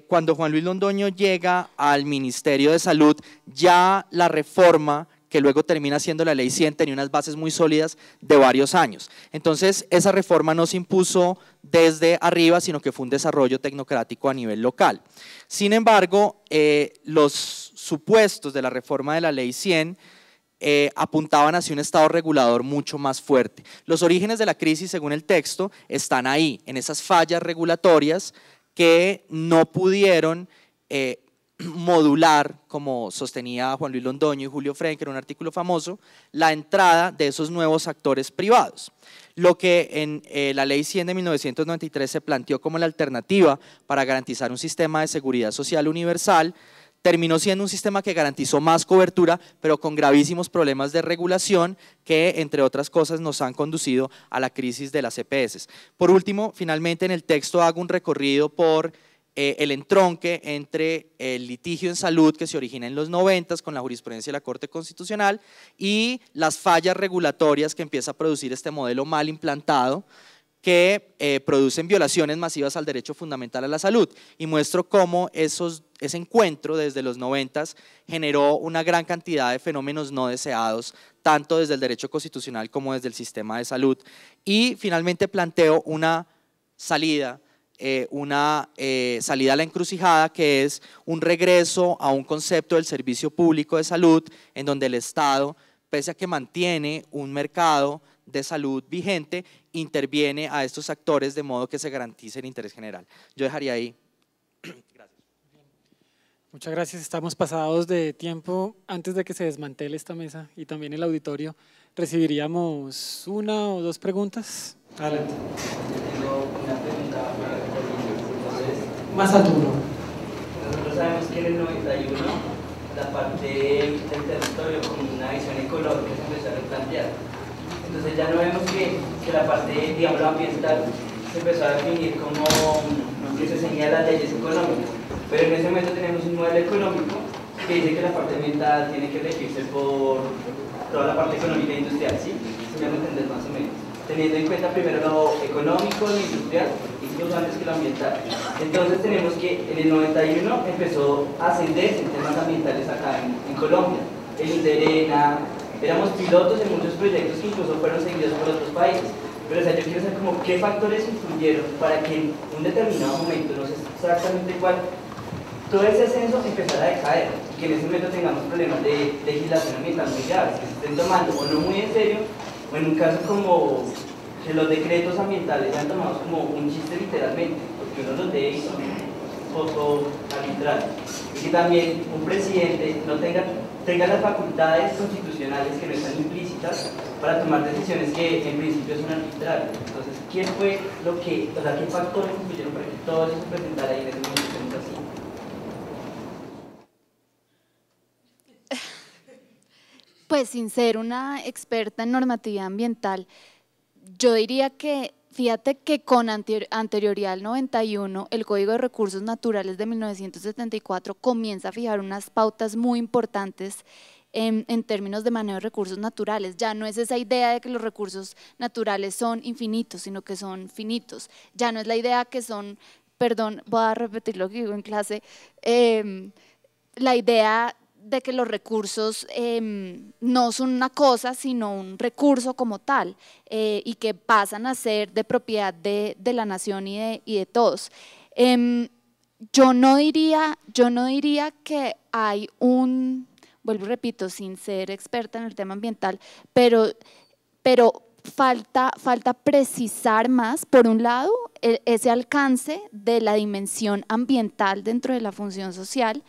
cuando Juan Luis Londoño llega al Ministerio de Salud, ya la reforma luego termina siendo la ley 100, tenía unas bases muy sólidas de varios años. Entonces, esa reforma no se impuso desde arriba, sino que fue un desarrollo tecnocrático a nivel local. Sin embargo, eh, los supuestos de la reforma de la ley 100 eh, apuntaban hacia un Estado regulador mucho más fuerte. Los orígenes de la crisis, según el texto, están ahí, en esas fallas regulatorias que no pudieron eh, modular, como sostenía Juan Luis Londoño y Julio Frenk en un artículo famoso, la entrada de esos nuevos actores privados. Lo que en eh, la Ley 100 de 1993 se planteó como la alternativa para garantizar un sistema de seguridad social universal, terminó siendo un sistema que garantizó más cobertura, pero con gravísimos problemas de regulación que, entre otras cosas, nos han conducido a la crisis de las EPS. Por último, finalmente en el texto hago un recorrido por eh, el entronque entre el litigio en salud que se origina en los 90 con la jurisprudencia de la Corte Constitucional y las fallas regulatorias que empieza a producir este modelo mal implantado que eh, producen violaciones masivas al derecho fundamental a la salud. Y muestro cómo esos, ese encuentro desde los 90 generó una gran cantidad de fenómenos no deseados, tanto desde el derecho constitucional como desde el sistema de salud. Y finalmente planteo una salida, eh, una eh, salida a la encrucijada que es un regreso a un concepto del servicio público de salud en donde el Estado, pese a que mantiene un mercado de salud vigente, interviene a estos actores de modo que se garantice el interés general. Yo dejaría ahí. Muchas gracias. Estamos pasados de tiempo. Antes de que se desmantele esta mesa y también el auditorio, recibiríamos una o dos preguntas. Adelante. Tengo una pregunta para Entonces, Más uno. nosotros sabemos que en el 91 la parte del territorio con una visión ecológica se empezó a replantear. Entonces ya no vemos que, que la parte, digamos, ambiental se empezó a definir como que se señala las leyes económicas. Pero en ese momento tenemos un modelo económico que dice que la parte ambiental tiene que regirse por toda la parte económica e industrial, ¿sí? Si me entender más o menos. Teniendo en cuenta primero lo económico, lo industrial, incluso antes que lo ambiental. Entonces tenemos que en el 91 empezó a ascenderse en temas ambientales acá en, en Colombia. El Interena, éramos pilotos en muchos proyectos que incluso fueron seguidos por otros países. Pero o sea, yo quiero saber como qué factores influyeron para que en un determinado momento, no sé exactamente cuál, todo ese ascenso empezara a decaer y que en ese momento tengamos problemas de legislación ambiental muy graves, que se estén tomando o no muy en serio, o en un caso como que los decretos ambientales sean tomados como un chiste literalmente, porque uno los ve y son poco arbitrarios. Y que también un presidente no tenga, tenga las facultades constitucionales que no están implícitas para tomar decisiones que en principio son arbitrarias. Entonces, ¿quién fue lo que, o sea, qué factores influyeron para que todo eso se presentara ahí en ese momento? *laughs* Pues sin ser una experta en normatividad ambiental, yo diría que, fíjate que con anterioridad al 91, el Código de Recursos Naturales de 1974 comienza a fijar unas pautas muy importantes en, en, términos de manejo de recursos naturales. Ya no es esa idea de que los recursos naturales son infinitos, sino que son finitos. Ya no es la idea que son, perdón, voy a repetir lo que digo en clase, eh, la idea de que los recursos em, no son una cosa, sino un recurso como tal, eh, y que pasan a ser de propiedad de, de la nación y de, y de todos. Em, yo, no diría, yo no diría que hay un, vuelvo y repito, sin ser experta en el tema ambiental, pero, pero falta, falta precisar más, por un lado, e, ese alcance de la dimensión ambiental dentro de la función social,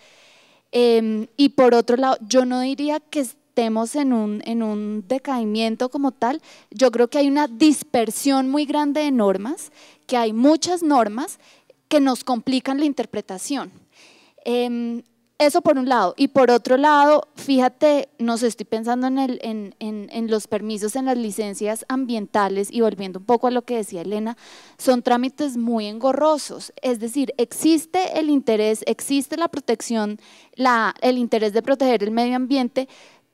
Em, y por otro lado, yo no diría que estemos en un, en un decaimiento como tal, yo creo que hay una dispersión muy grande de normas, que hay muchas normas que nos complican la interpretación. Em, eso por un lado. Y por otro lado, fíjate, no sé, estoy pensando en, el, en, en, en, los permisos, en las licencias ambientales y volviendo un poco a lo que decía Elena, son trámites muy engorrosos. Es decir, existe el interés, existe la protección, la, el interés de proteger el medio ambiente,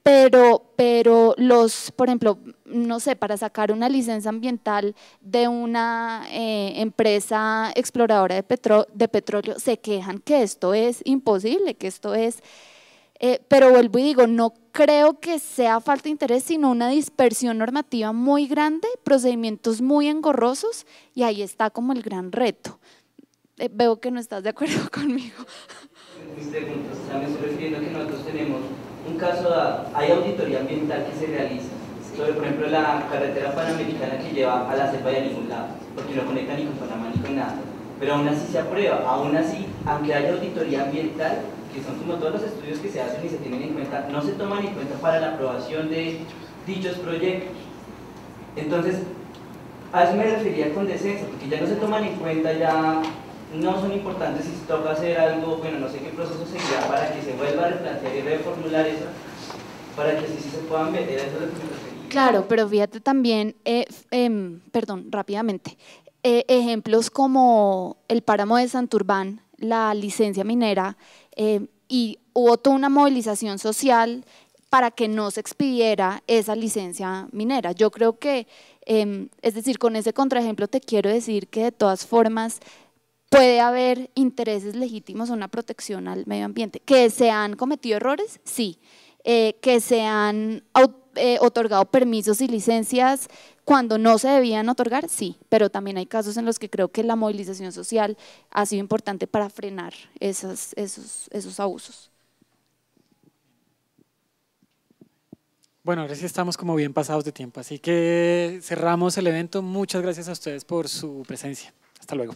pero, pero los, por ejemplo, no sé, para sacar una licencia ambiental de una eh, empresa exploradora de, petróleo, se quejan que esto es imposible, que esto es... Eh, pero vuelvo y digo, no creo que sea falta de interés, sino una dispersión normativa muy grande, procedimientos muy engorrosos, y ahí está como el gran reto. Eh, veo que no estás de acuerdo *laughs* conmigo. Mis preguntas, estoy que nosotros caso, hay auditoría ambiental que se realiza sobre, por ejemplo, la carretera panamericana que lleva a la cepa de ningún lado, porque no conecta ni con Panamá ni con nada. Pero aún así se aprueba, aún así, aunque haya auditoría ambiental, que son como todos los estudios que se hacen y se tienen en cuenta, no se toman en cuenta para la aprobación de dichos proyectos. Entonces, a eso me refería con decencia, porque ya no se toman en cuenta ya no son importantes si se toca hacer algo, bueno, no sé qué proceso seguirá para que se vuelva a replantear y reformular eso, para que sí, se puedan meter a esos Claro, pero fíjate también, eh, eh, perdón, rápidamente, eh, ejemplos como el páramo de Santurbán, la licencia minera, eh, y hubo toda una movilización social para que no se expidiera esa licencia minera. Yo creo que, em, es decir, con ese contraejemplo te quiero decir que de todas formas puede haber intereses legítimos o una protección al medio ambiente. ¿Que se han cometido errores? Sí. Eh, ¿Que se han eh, otorgado permisos y licencias cuando no se debían otorgar? Sí, pero también hay casos en los que creo que la movilización social ha sido importante para frenar esos, esos abusos. Bueno, ahora sí estamos como bien pasados de tiempo, así que cerramos el evento. Muchas gracias a ustedes por su presencia. Hasta luego.